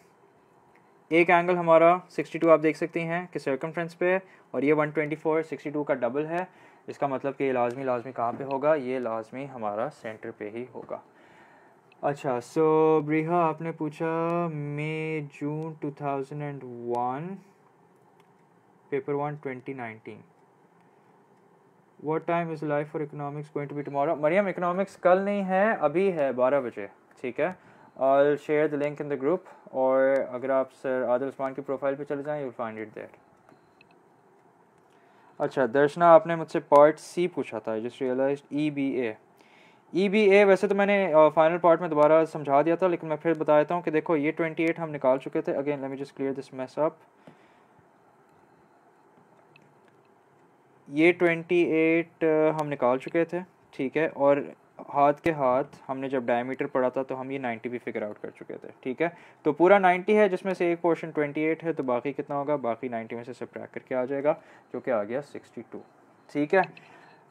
एक एंगल हमारा 62 आप देख सकते हैं कि सर्कमफ्रेंस पे है और ये 124 62 का डबल है इसका मतलब कि ये लाजमी लाजमी कहाँ पे होगा? ये लाजमी हमारा सेंटर पे ही होगा। अच्छा सो so, ब्रीहा आपने पूछा May June 2001 paper one 2019 what time is live for economics going to be tomorrow Mariam economics कल नहीं है, अभी है, बारह बजे। ठीक है? और share the link in the group और अगर आप सर आदिल उस्मान की प्रोफ़ाइल पे चले जाएँ यू फाइंड इट देयर अच्छा दर्शना, आपने मुझसे पार्ट सी पूछा था just realise E B A E B A वैसे तो मैंने फाइनल पार्ट में दोबारा समझा दिया था, लेकिन मैं फिर बता देता हूँ कि देखो, ये ट्वेंटी एट हम निकाल चुके थे। Again let me just clear this mess up ये ट्वेंटी एट हम निकाल चुके थे ठीक है और हाथ के हाथ हमने जब डायमीटर पढ़ा था तो हम ये नाइन्टी भी फिगर आउट कर चुके थे ठीक है? तो पूरा नाइन्टी है जिसमें से एक पोर्शन ट्वेंटी एट है तो बाकी कितना होगा? बाकी नाइन्टी में से सब्ट्रैक्ट करके आ जाएगा जो कि आ गया सिक्सटी टू ठीक है?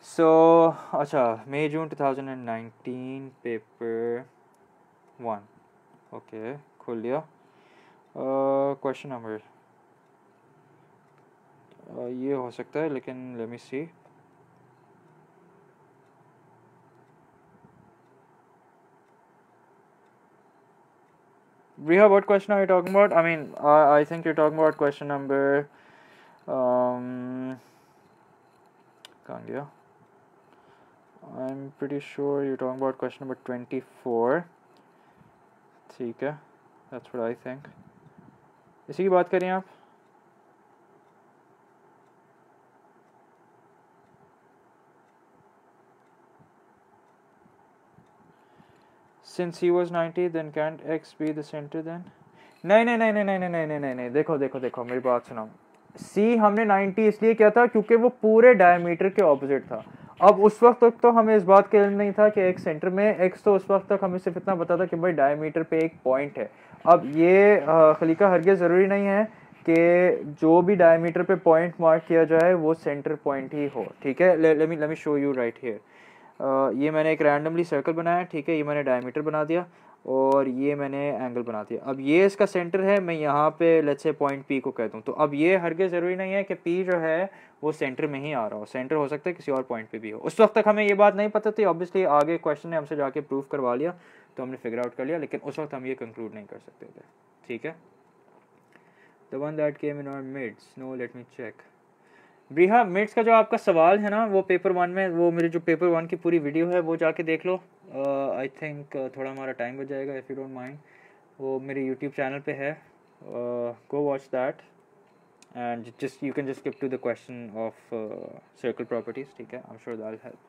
सो so, अच्छा May June two thousand and nineteen paper one okay खोल लिया। क्वेश्चन नंबर ये हो सकता है लेकिन let me see Riha, what question are you talking about? I mean, I, I think you're talking about question number. Um, Kangya. I'm pretty sure you're talking about question number 24. ठीक है that's what I think. इसी की बात करें आप since he was 90 then can't x be the center then? नहीं नहीं नहीं नहीं नहीं नहीं नहीं नहीं, देखो देखो देखो, मेरी बात सुनो। सी हमने 90 इसलिए किया था क्योंकि वो पूरे डायमीटर के ऑपोजिट था। अब उस वक्त तक तो हमें इस बात का नहीं था कि एक सेंटर में एक्स तो उस वक्त तक हमें सिर्फ़ इतना पता था कि भाई डायमीटर पे एक पॉइंट है। अब ये खलीका हरगे ज़रूरी नहीं है कि जो भी डायमीटर पे पॉइंट मार्क किया जाए, वो सेंटर पॉइंट ही हो, ठीक है? Let me let me show you right here ये मैंने एक रैंडमली सर्कल बनाया, ठीक है? ये मैंने डायमीटर बना दिया और ये मैंने एंगल बना दिया। अब ये इसका सेंटर है, मैं यहाँ पे लेट्स से पॉइंट पी को कह दूँ। तो अब ये हरगे ज़रूरी नहीं है कि पी जो है, वो सेंटर में ही आ रहा हो। सेंटर हो सकता है किसी और पॉइंट पे भी हो। उस वक्त तक हमें ये बात नहीं पता थी। ऑब्वियसली आगे क्वेश्चन ने हमसे जाके प्रूव करवा लिया तो हमने फिगर आउट कर लिया, लेकिन उस वक्त हम ये कंक्लूड नहीं कर सकते थे। ठीक है? The one that came in our mids no let me check Breha mids का जो आपका सवाल है ना वो पेपर वन में वो मेरे जो पेपर वन की पूरी वीडियो है वो जाके देख लो। आई uh, थिंक uh, थोड़ा हमारा टाइम बच जाएगा इफ़ यू डोंट माइंड वो मेरे यूट्यूब चैनल पे है। Go watch that and just you can just skip to question of uh, circle properties ठीक है? I'm sure that'll help.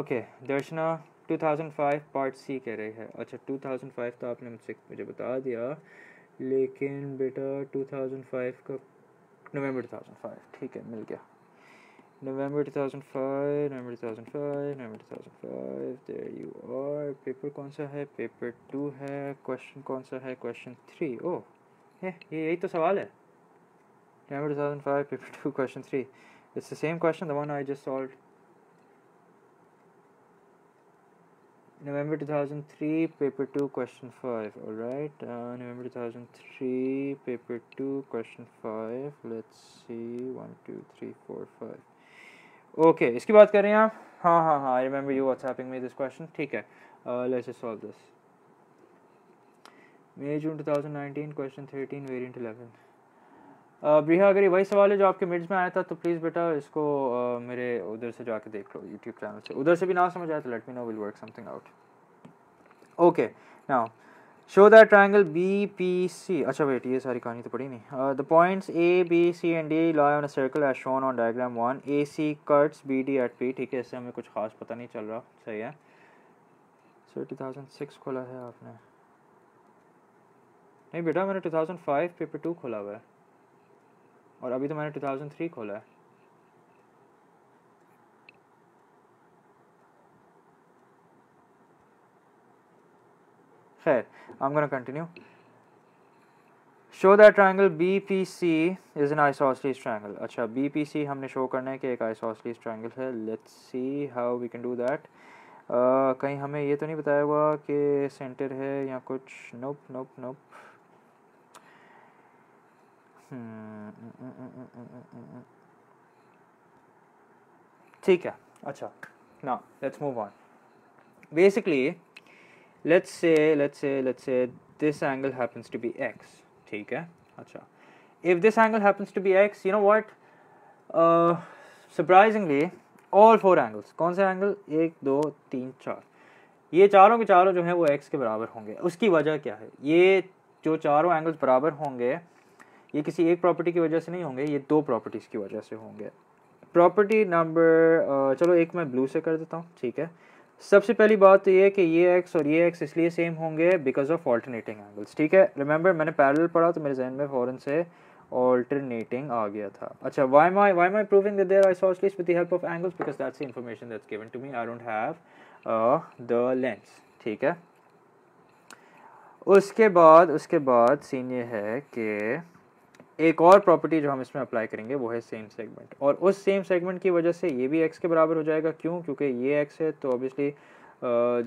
Okay Darshana 2005 part C कह रही है। अच्छा 2005 तो आपने मुझसे मुझे बता दिया। लेकिन बेटा 2005 का नवंबर 2005 ठीक है, मिल गया। November 2005 November 2005 November 2005 there you are paper कौन सा है? पेपर टू है। क्वेश्चन कौन सा है? क्वेश्चन थ्री ओ ये यही तो सवाल है। November 2005 paper two question three it's the same question the one I just solve November 2003 paper 2 question 5 all right uh, November 2003 paper 2 question 5 let's see 1 2 3 4 5 okay इसकी बात कर रहे हैं आप? हाँ हाँ हाँ I remember you WhatsApping me this question ठीक है let's solve this May June 2019 question 13 variant 11 Briha अगर ये वही सवाल है जो आपके मिड्स में आया था तो प्लीज़ बेटा इसको मेरे उधर से जाके देख लो यूट्यूब चैनल से। उधर से भी ना समझ आया तो let me know will work something out okay now show that triangle BPC अच्छा wait ये सारी कहानी तो पड़ी नहीं। uh, the points A B C and D lie on a circle as shown on diagram one. AC cuts BD at P. ठीक है इससे हमें कुछ खास पता नहीं चल रहा। सही है। सर so, 2006 खोला है आपने। नहीं बेटा मैंने 2005 पेपर टू खोला हुआ है। और अभी तो मैंने 2003 खोला है। खैर I am gonna continue show that triangle B is an isosceles triangle अच्छा BPC हमने शो करना है कि एक आइसोसलीस ट्राइंगल है। Let's see how we can do that कहीं हमें ये तो नहीं बताया हुआ कि सेंटर है या कुछ? नोप नोप नोप ठीक है अच्छा ना let's move on basically let's say let's say let's say this angle happens to be X ठीक है अच्छा। If this angle happens to be X you know what surprisingly all four angles कौन से angle एक, दो, तीन, चार। ये चारों के चारों जो हैं वो एक्स के बराबर होंगे। उसकी वजह क्या है? ये जो चारों एंगल्स बराबर होंगे ये किसी एक प्रॉपर्टी की वजह से नहीं होंगे, ये दो प्रॉपर्टीज़ की वजह से होंगे। प्रॉपर्टी नंबर चलो एक मैं ब्लू से कर देता हूँ, ठीक है? सबसे पहली बात तो ये है कि ये एक्स और ये एक्स इसलिए सेम होंगे बिकॉज़ ऑफ़ ऑल्टरनेटिंग एंगल्स ठीक है? रिमेंबर मैंने पैरेलल पढ़ा तो मेरे जहन में फ़ौरन से ऑल्टरनेटिंग आ गया था। अच्छा why my why my proving that they're isosceles with the help of angles because that's the information that's given to me I don't have the lengths ठीक है? उसके बाद उसके बाद सीन ये है कि एक और प्रॉपर्टी जो हम इसमें अप्लाई करेंगे वो है सेम सेगमेंट और उस सेम सेगमेंट की वजह से ये भी एक्स के बराबर हो जाएगा. क्यों? क्योंकि ये एक्स है तो ऑब्वियसली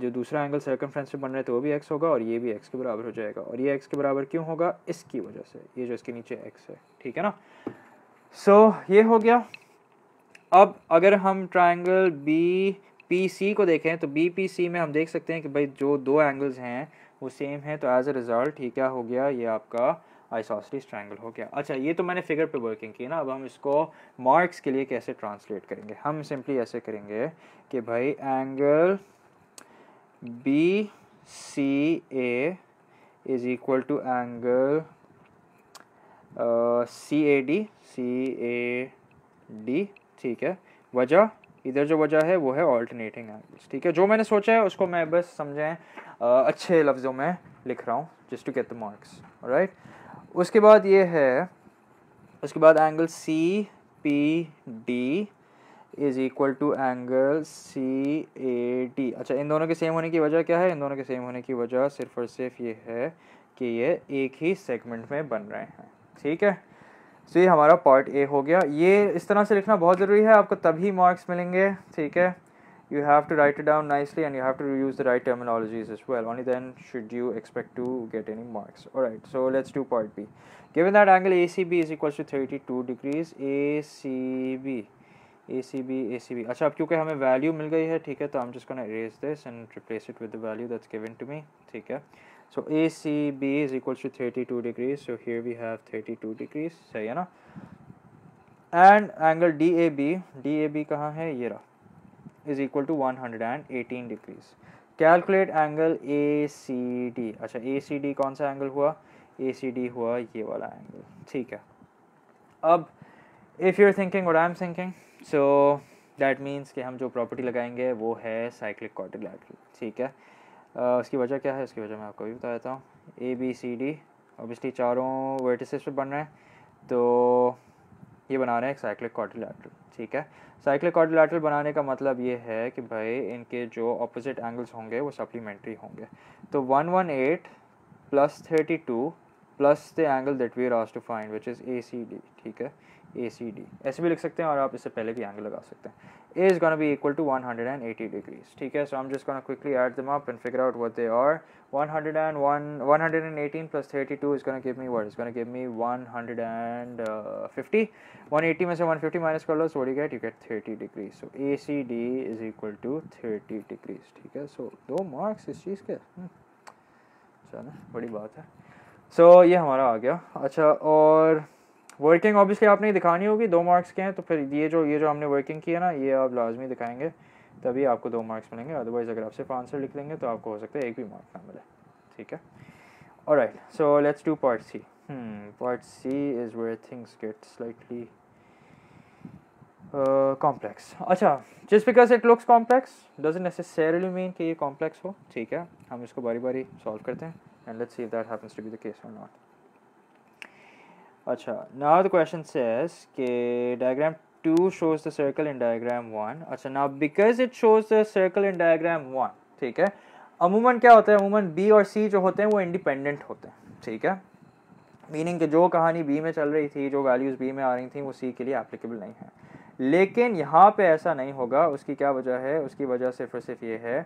जो दूसरा एंगल सर्कमफ्रेंस से बन रहा तो वो भी एक्स होगा और ये भी एक्स के बराबर हो जाएगा. और ये एक्स के बराबर क्यों होगा? इसकी वजह से. ये जो इसके नीचे एक्स है. ठीक है ना? सो so, ये हो गया. अब अगर हम ट्राइंगल बी पी सी को देखें तो बी पी सी में हम देख सकते हैं कि भाई जो दो एंगल्स हैं वो सेम है. तो एज अ रिज़ल्ट ये क्या हो गया? ये आपका आइसोसलीस ट्रायंगल हो गया। अच्छा ये तो मैंने फिगर पे वर्किंग की ना, अब हम इसको मार्क्स के लिए कैसे ट्रांसलेट करेंगे? हम सिंपली ऐसे करेंगे कि भाई angle B C A is equal to angle C A D C A D ठीक है? वजह, इधर जो वजह है, वो है ऑल्टरनेटिंग एंगल्स ठीक है? जो मैंने सोचा है, उसको मैं बस समझें अच्छे लफ्ज़ों में लिख रहा हूँ just to get the marks right उसके बाद ये है, उसके बाद angle C P D is equal to angle C A D अच्छा इन दोनों के सेम होने की वजह क्या है? इन दोनों के सेम होने की वजह सिर्फ़ और सिर्फ़ ये है कि ये एक ही सेगमेंट में बन रहे हैं। ठीक है? तो ये हमारा पार्ट ए हो गया। ये इस तरह से लिखना बहुत ज़रूरी है। आपको तभी मार्क्स मिलेंगे। ठीक है? you have to write it down nicely and you have to use the right terminologies as well only then should you expect to get any marks all right so let's do part b given that angle acb is equals to 32 degrees acb ACB ACB अच्छा अब क्योंकि हमें value मिल गई है ठीक है तो I'm just gonna erase this and replace it with the value that's given to me ठीक है so ACB is equals to 32 degrees so here we have 32 degrees सही है ना and angle DAB DAB कहाँ है ये रहा Is equal to 118 degrees. Calculate angle ACD. अच्छा ACD कौन सा एंगल हुआ? ए सी डी हुआ ये वाला एंगल ठीक है. अब if you are thinking what I am thinking so that means कि हम जो प्रॉपर्टी लगाएँगे वो है साइक्लिक क्वाड्रिलैटरल ठीक है? uh, उसकी वजह क्या है? उसकी वजह मैं आपको भी बता देता हूँ. A B C D obviously चारों वर्टिसेस पे बन रहे हैं. तो ये बना रहे हैं एक साइक्लिक ठीक है? साइक्लिक क्वाड्रिलैटरल बनाने का मतलब ये है कि भाई इनके जो अपोजिट एंगल्स होंगे, वो सप्लीमेंट्री होंगे। तो one one eight plus thirty two plus the angle that we are to find which is A C D ठीक है? ए सी डी ऐसे भी लिख सकते हैं और आप इससे पहले भी एंगल लगा सकते हैं। A is gonna be equal to 180 degrees ठीक है so I am just gonna quickly add them up and figure out what they are 101 118 plus 32 is going to give me what? It's going to give me 150. 180 में से 150 minus कर लो so what do you get? You get 30 degrees. So ACD is equal to 30 degrees. ठीक है so दो marks इस चीज़ के चलो बड़ी बात है सो so, ये हमारा आ गया अच्छा और वर्किंग ऑब्वियसली आपने दिखानी होगी, दो मार्क्स के हैं तो फिर ये जो ये जो हमने वर्किंग की है ना, ये आप लाजमी दिखाएँगे, तभी आपको दो मार्क्स मिलेंगे अदरवाइज़ अगर आप सिर्फ़ आंसर लिख लेंगे तो आपको हो सकता है एक भी मार्क ना मिले, ठीक है? और right so let's do part C part C is where things get slightly complex अच्छा just because it looks complex doesn't necessarily mean कि ये कॉम्प्लेक्स हो, ठीक है? हम इसको बारी बारी सॉल्व करते हैं and let's see if that happens to be the case और नॉट अच्छा नाउ द क्वेश्चन सेज के diagram two shows the circle in diagram one अच्छा now because it shows the circle in diagram one ठीक है? अमूमन क्या होता है? अमूमन बी और सी जो होते हैं, वो इंडिपेंडेंट होते हैं, ठीक है? मीनिंग कि जो कहानी बी में चल रही थी, जो वैल्यूज़ बी में आ रही थी, वो सी के लिए एप्लीकेबल नहीं है। लेकिन यहाँ पे ऐसा नहीं होगा। उसकी क्या वजह है? उसकी वजह सिर्फ़ और सिर्फ़ ये है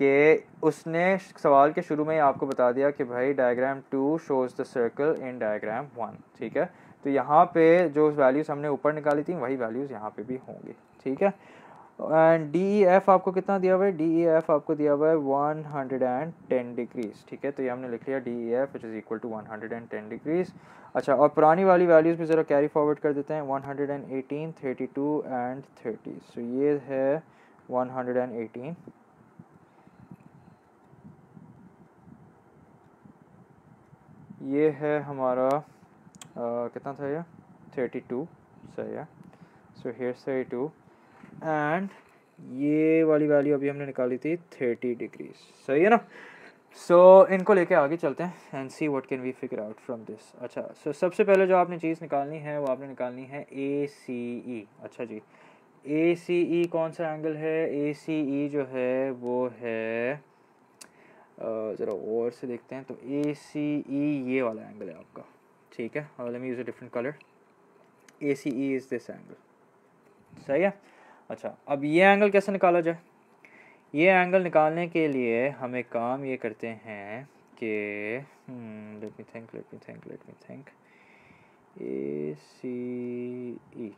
कि उसने सवाल के शुरू में ही आपको बता दिया कि भाई diagram two shows the circle in diagram one ठीक है? तो यहाँ पे जो वैल्यूज़ हमने ऊपर निकाली थी, वही वैल्यूज़ यहाँ पे भी होंगी, ठीक है? एंड डी ई एफ़ आपको कितना दिया हुआ है? डी ई एफ़ आपको दिया हुआ है one hundred and ten degrees ठीक है? तो ये हमने लिख लिया D E F which is equal to one hundred and ten degrees अच्छा और पुरानी वाली वैल्यूज़ भी ज़रा कैरी फॉरवर्ड कर देते हैं one hundred and eighteen thirty two and thirty so ये है वन हंड्रेड एंड एटीन ये है हमारा आ, कितना था ये? थर्टी टू सही है? So here thirty two and ये वाली वैल्यू अभी हमने निकाली थी थर्टी डिग्रीज सही है ना? सो so, इनको लेके आगे चलते हैं and see what can we figure out from this अच्छा सो so, सबसे पहले जो आपने चीज़ निकालनी है वो आपने निकालनी है ए सी ई अच्छा जी. ए सी ई कौन सा एंगल है? ए सी ई जो है वो है ज़रा और से देखते हैं तो ए सी ई ये वाला एंगल है आपका. ठीक है? Let me use a different colour A C E is this angle सही है? अच्छा अब ये एंगल कैसे निकाला जाए? ये एंगल निकालने के लिए हम एक काम ये करते हैं कि let me think let me think let me think A C E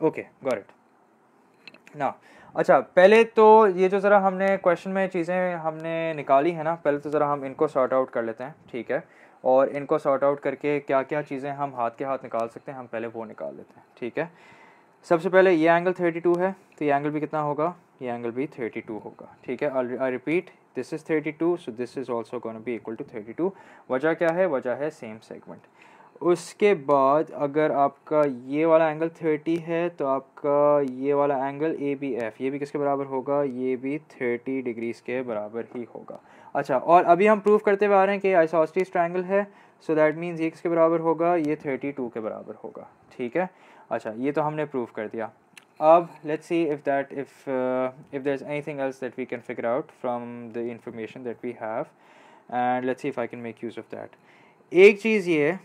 okay got it ना अच्छा पहले तो ये जो ज़रा हमने क्वेश्चन में चीज़ें हमने निकाली है ना, पहले तो ज़रा हम इनको सॉर्ट आउट कर लेते हैं, ठीक है? और इनको सॉर्ट आउट करके क्या क्या चीज़ें हम हाथ के हाथ निकाल सकते हैं, हम पहले वो निकाल लेते हैं, ठीक है? सबसे पहले ये एंगल 32 है तो ये एंगल भी कितना होगा? ये एंगल भी 32 होगा, ठीक है? I repeat this is 32 so this is also gonna be equal to 32 वजह क्या है? वजह है सेम सेगमेंट उसके बाद अगर आपका ये वाला एंगल 30 है तो आपका ये वाला एंगल ए बी एफ़ ये भी किसके बराबर होगा? ये भी 30 डिग्रीज के बराबर ही होगा। अच्छा और अभी हम प्रूव करते हुए आ रहे हैं कि आइसोस्टिस ट्रायंगल है सो दैट मीन्स ये किसके बराबर होगा? ये थर्टी टू के बराबर होगा, ठीक है? अच्छा ये तो हमने प्रूव कर दिया। अब let's see if that if if there is anything else that we can figure out from the information that we have and let's see if I can make use of that एक चीज़ ये है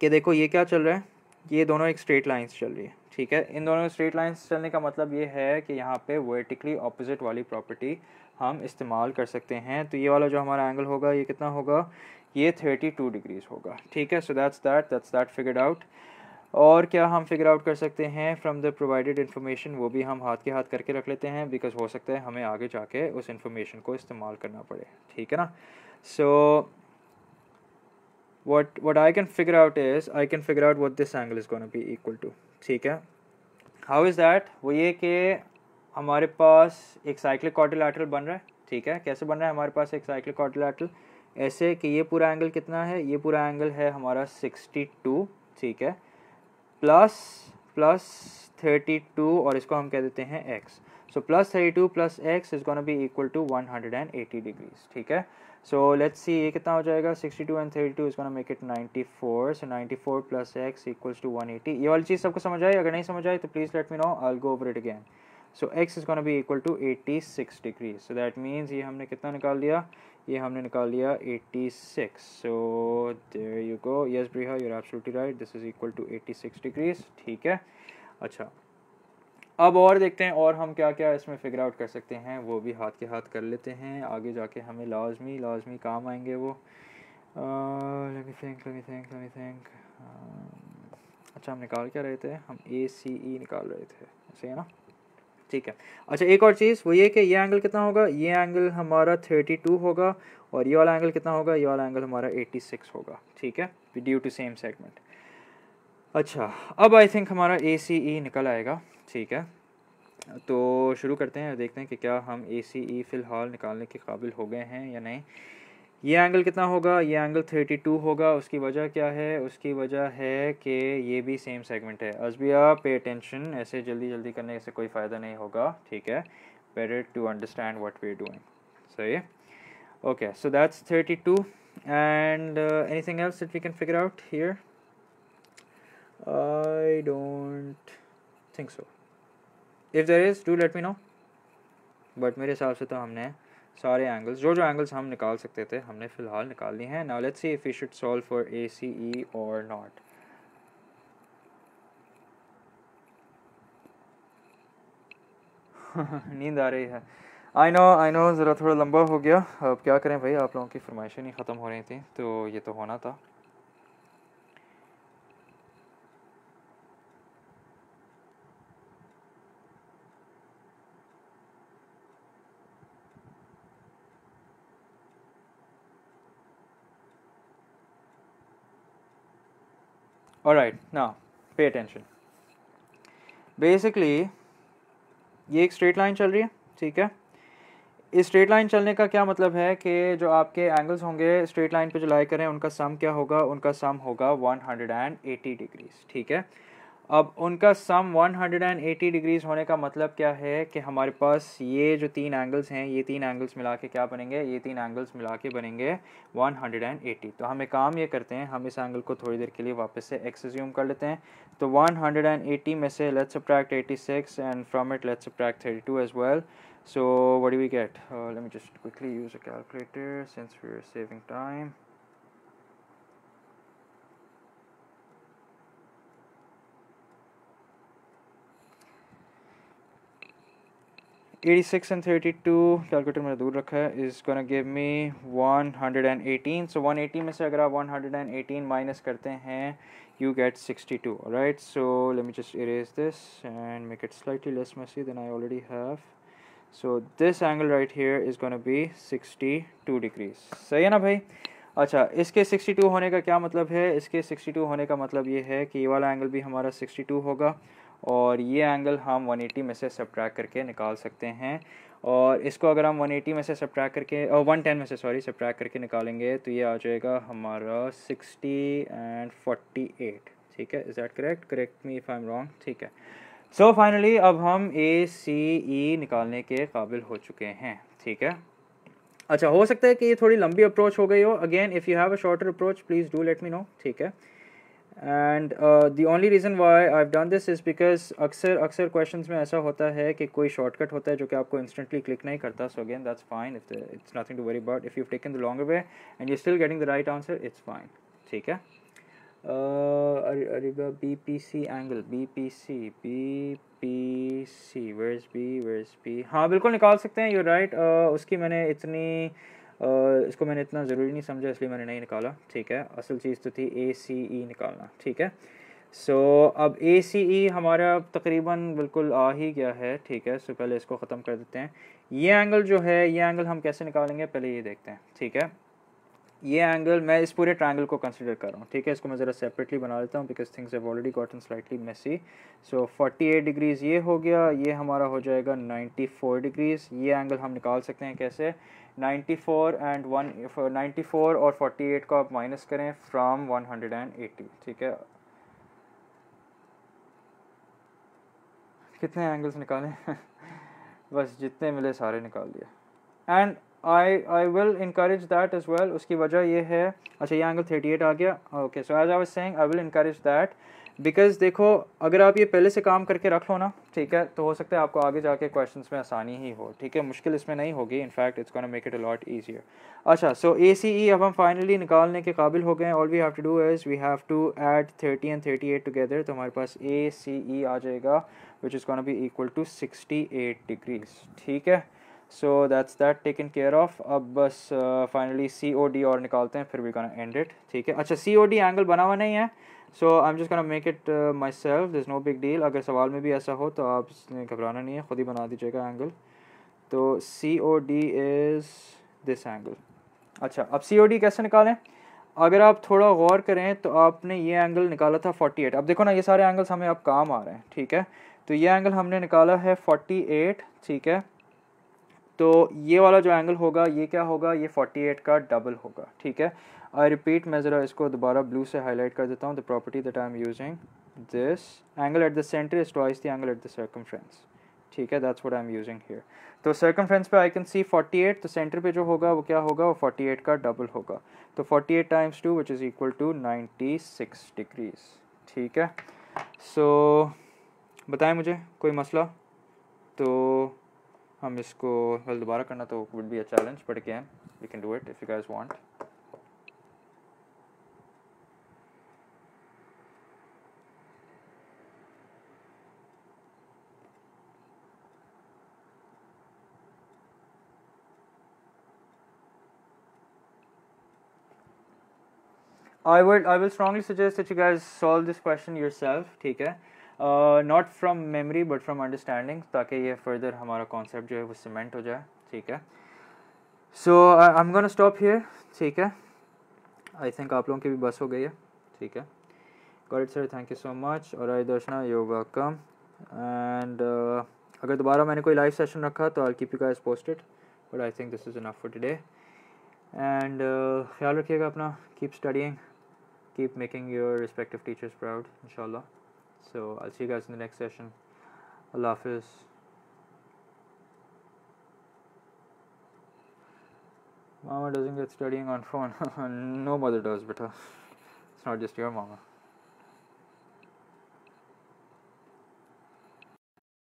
कि देखो, ये क्या चल रहा है? ये दोनों एक स्ट्रेट लाइंस चल रही है, ठीक है? इन दोनों स्ट्रेट लाइंस चलने का मतलब ये है कि यहाँ पे वर्टिकली ऑपोजिट वाली प्रॉपर्टी हम इस्तेमाल कर सकते हैं। तो ये वाला जो हमारा एंगल होगा, ये कितना होगा? ये थर्टी टू डिग्रीज होगा, ठीक है? So that's that that's that figured out और क्या हम फिगर आउट कर सकते हैं फ्रॉम द प्रोवाइडेड इन्फॉर्मेशन वो भी हम हाथ के हाथ करके रख लेते हैं बिकॉज़ हो सकता है हमें आगे जाके उस इन्फॉर्मेशन को इस्तेमाल करना पड़े। ठीक है ना? So what what I can figure out is I can figure out what this angle is gonna be equal to ठीक है? हाउ इज़ दैट वो ये कि हमारे पास एक साइक्लिक क्वाड्रिलैटरल बन रहा है। ठीक है? कैसे बन रहा है हमारे पास एक साइक्लिक क्वाड्रिलैटरल ऐसे कि ये पूरा एंगल कितना है? ये पूरा एंगल है हमारा 62 ठीक है? प्लस प्लस 32 और इसको हम कह देते हैं X so plus thirty two plus X is gonna be equal to one hundred and eighty degrees ठीक है? सो लेट्स सी ये कितना हो जाएगा? Sixty two and thirty two is gonna make it ninety four so ninety four plus X equals to one eighty ये वाली चीज़ सबको समझ आई? अगर नहीं समझ आई तो please let me know I go over it again so X is gonna be equal to eighty six degrees so that means ये हमने कितना निकाल लिया ये हमने निकाल लिया 86 so there you go yes Briha you are right this is equal to 86 degrees ठीक है? अच्छा। अब और देखते हैं, और हम क्या क्या इसमें फिगर आउट कर सकते हैं। वो भी हाथ के हाथ कर लेते हैं। आगे जाके हमें लाजमी लाजमी काम आएँगे वो। Let me think let me think let me think अच्छा हम निकाल क्या रहे थे? हम ए सी ई निकाल रहे थे। ऐसे है ना? ठीक है। अच्छा एक और चीज़, वो ये कि ये एंगल कितना होगा? ये एंगल हमारा थर्टी टू होगा और ये वाला एंगल कितना होगा? ये वाला एंगल हमारा एटी सिक्स होगा, ठीक है? ड्यू टू सेम सेगमेंट अच्छा अब आई थिंक हमारा ए सी ई निकल आएगा, ठीक है? तो शुरू करते हैं, देखते हैं कि क्या हम ए सी ई फ़िलहाल निकालने के काबिल हो गए हैं या नहीं। ये एंगल कितना होगा? ये एंगल 32 होगा। उसकी वजह क्या है? उसकी वजह है कि ये भी सेम सेगमेंट है। अजबिया पे अटेंशन ऐसे जल्दी जल्दी करने से कोई फ़ायदा नहीं होगा, ठीक है? Better to understand what we doing सही okay so that's 32 and anything else that we can figure out here I don't think so if there is do let me know but मेरे हिसाब से तो हमने सारे एंगल्स जो जो angles हम निकाल सकते थे, हमने फ़िलहाल निकाल लिए हैं। Now let's see if you should solve for A C E और नॉट नींद आ रही है। आई नो आई नो ज़रा थोड़ा लंबा हो गया। अब क्या करें भाई? आप लोगों की फरमाइशें नहीं ख़त्म हो रही थी तो ये तो होना था। All right, now, pay attention. Basically, ये एक स्ट्रेट लाइन चल रही है, ठीक है? इस स्ट्रेट लाइन चलने का क्या मतलब है कि जो आपके एंगल्स होंगे स्ट्रेट लाइन पे जो लाई करें, उनका सम क्या होगा? उनका सम होगा 180 डिग्रीज ठीक है? अब उनका सम 180 डिग्रीज होने का मतलब क्या है कि हमारे पास ये जो तीन एंगल्स हैं ये तीन एंगल्स मिला के क्या बनेंगे? ये तीन एंगल्स मिला के बनेंगे 180 तो हमें काम ये करते हैं हम इस एंगल को थोड़ी देर के लिए वापस से एक्स ज्यूम कर लेते हैं। तो 180 में से let's subtract 86 and from it let's subtract 32 as well so what do we get? Uh, let me just quickly use a calculator since we're eighty six and thirty two calculator मैंने दूर रखा है is gonna give me one hundred and eighteen so one eighty में से अगर आप one hundred and eighteen minus करते हैं you get sixty two right so let me just erase this and make it slightly less messy than I already have so this angle right here is gonna be sixty two degrees सही है ना भाई? अच्छा इसके sixty two होने का क्या मतलब है? इसके सिक्सटी टू होने का मतलब ये है कि ये वाला एंगल भी हमारा सिक्सटी टू होगा। और ये एंगल हम 180 में से सब्ट्रैक करके निकाल सकते हैं। और इसको अगर हम 180 में से सब्ट्रैक करके और 110 में से सॉरी सब्ट्रैक करके निकालेंगे तो ये आ जाएगा हमारा 60 एंड 48 ठीक है? Is that correct correct me if I am wrong ठीक है? सो so, फाइनली अब हम ए सी ई निकालने के काबिल हो चुके हैं ठीक है? अच्छा हो सकता है कि ये थोड़ी लंबी अप्रोच हो गई हो। Again if you have a shorter approach please do let me know ठीक है? And the only reason why I done this is because अक्सर अक्सर क्वेश्चन में ऐसा होता है कि कोई शॉर्टकट होता है जो कि आपको इंस्टेंटली क्लिक नहीं करता so again that's fine if it's nothing to worry about if you taken the longer way and you still getting the right answer it's fine ठीक है? अरेबा B P C angle B P C B P C versus B versus B हाँ बिल्कुल निकाल सकते हैं. You right right. uh, उसकी मैंने इतनी इसको मैंने इतना ज़रूरी नहीं समझा इसलिए मैंने नहीं निकाला। ठीक है असल चीज़ तो थी ए सी ई निकालना। ठीक है सो so, अब ए सी ई हमारा तकरीबन बिल्कुल आ ही गया है। ठीक है सो so, पहले इसको ख़त्म कर देते हैं। ये एंगल जो है ये एंगल हम कैसे निकालेंगे पहले ये देखते हैं। ठीक है ये एंगल मैं इस पूरे ट्रायंगल को कंसिडर कर रहा हूँ। ठीक है इसको मैं ज़रा सेपरेटली बना लेता हूँ because things have already gotten slightly messy so 48 degrees ये हो गया ये हमारा हो जाएगा 94 डिग्रीज़ ये एंगल हम निकाल सकते हैं कैसे? 94 एंड वन 94 और 48 को आप माइनस करें फ्राम 180 ठीक है? कितने एंगल्स निकालें? बस जितने मिले सारे निकाल दिए। And I I will increase that as well उसकी वजह ये है अच्छा ये एंगल 38 आ गया। Okay so as I was saying I will increase that because देखो, अगर आप ये पहले से काम करके रख लो ना, ठीक है तो हो सकता है आपको आगे जाके क्वेश्चंस में आसानी ही हो, ठीक है? मुश्किल इसमें नहीं होगी in fact it's gonna make it a lot easier अच्छा सो ए सी ई अब हम फाइनली निकालने के काबिल हो गए all we have to do is we have to add thirty and thirty eight together तो हमारे पास ए सी ई आ जाएगा which is gonna be equal to sixty eight degrees ठीक है? So that's that taken care of अब बस finally सी O D और निकालते हैं, फिर वी गोना एंड इट ठीक है? अच्छा सी ओ डी एंगल बना हुआ नहीं है. So I am just gonna make it myself this no big deal अगर सवाल में भी ऐसा हो तो आप घबराना नहीं है। खुद ही बना दीजिएगा एंगल तो C O D is this angle अच्छा अब सी ओ डी कैसे निकालें? अगर आप थोड़ा गौर करें तो आपने ये एंगल निकाला था 48 अब देखो ना, ये सारे एंगल्स हमें अब काम आ रहे हैं, ठीक है? तो ये एंगल हमने निकाला है 48 ठीक है? तो ये वाला जो एंगल होगा, ये क्या होगा? ये 48 का डबल होगा, ठीक है? आई रिपीट मैं ज़रा इसको दोबारा ब्लू से हाईलाइट कर देता हूँ the property that I am using this angle at the centre is twice the angle at the circumference ठीक है that's what I am using here तो सर्कमफ्रेंस पे आई कैन सी 48 तो सेंटर पे जो होगा वो क्या होगा? वो 48 का डबल होगा. तो 48 times two which is equal to 96 degrees ठीक है? सो so, बताएँ मुझे कोई मसला? तो हम इसको हल दोबारा करना तो would be a challenge but again we can do it if you guys want I would, I will strongly suggest that you guys solve this question yourself, ठीक है? Not from memory but from understanding ताकि ये further हमारा concept जो है वो cement हो जाए, ठीक है? So I am gonna stop here ठीक है? आई थिंक आप लोगों की भी बस हो गई है, ठीक है? Good sir thank you so much और I Darshana you welcome and अगर दोबारा मैंने कोई लाइव सेशन रखा तो I keep you guys posted but I think this is enough for today and ख्याल रखिएगा अपना. Keep studying keep making your respective teachers proud inshallah. So i'll see you guys in the next session. Allah hafiz. Mama doesn't get studying on phone. No mother does but it's not just your mama.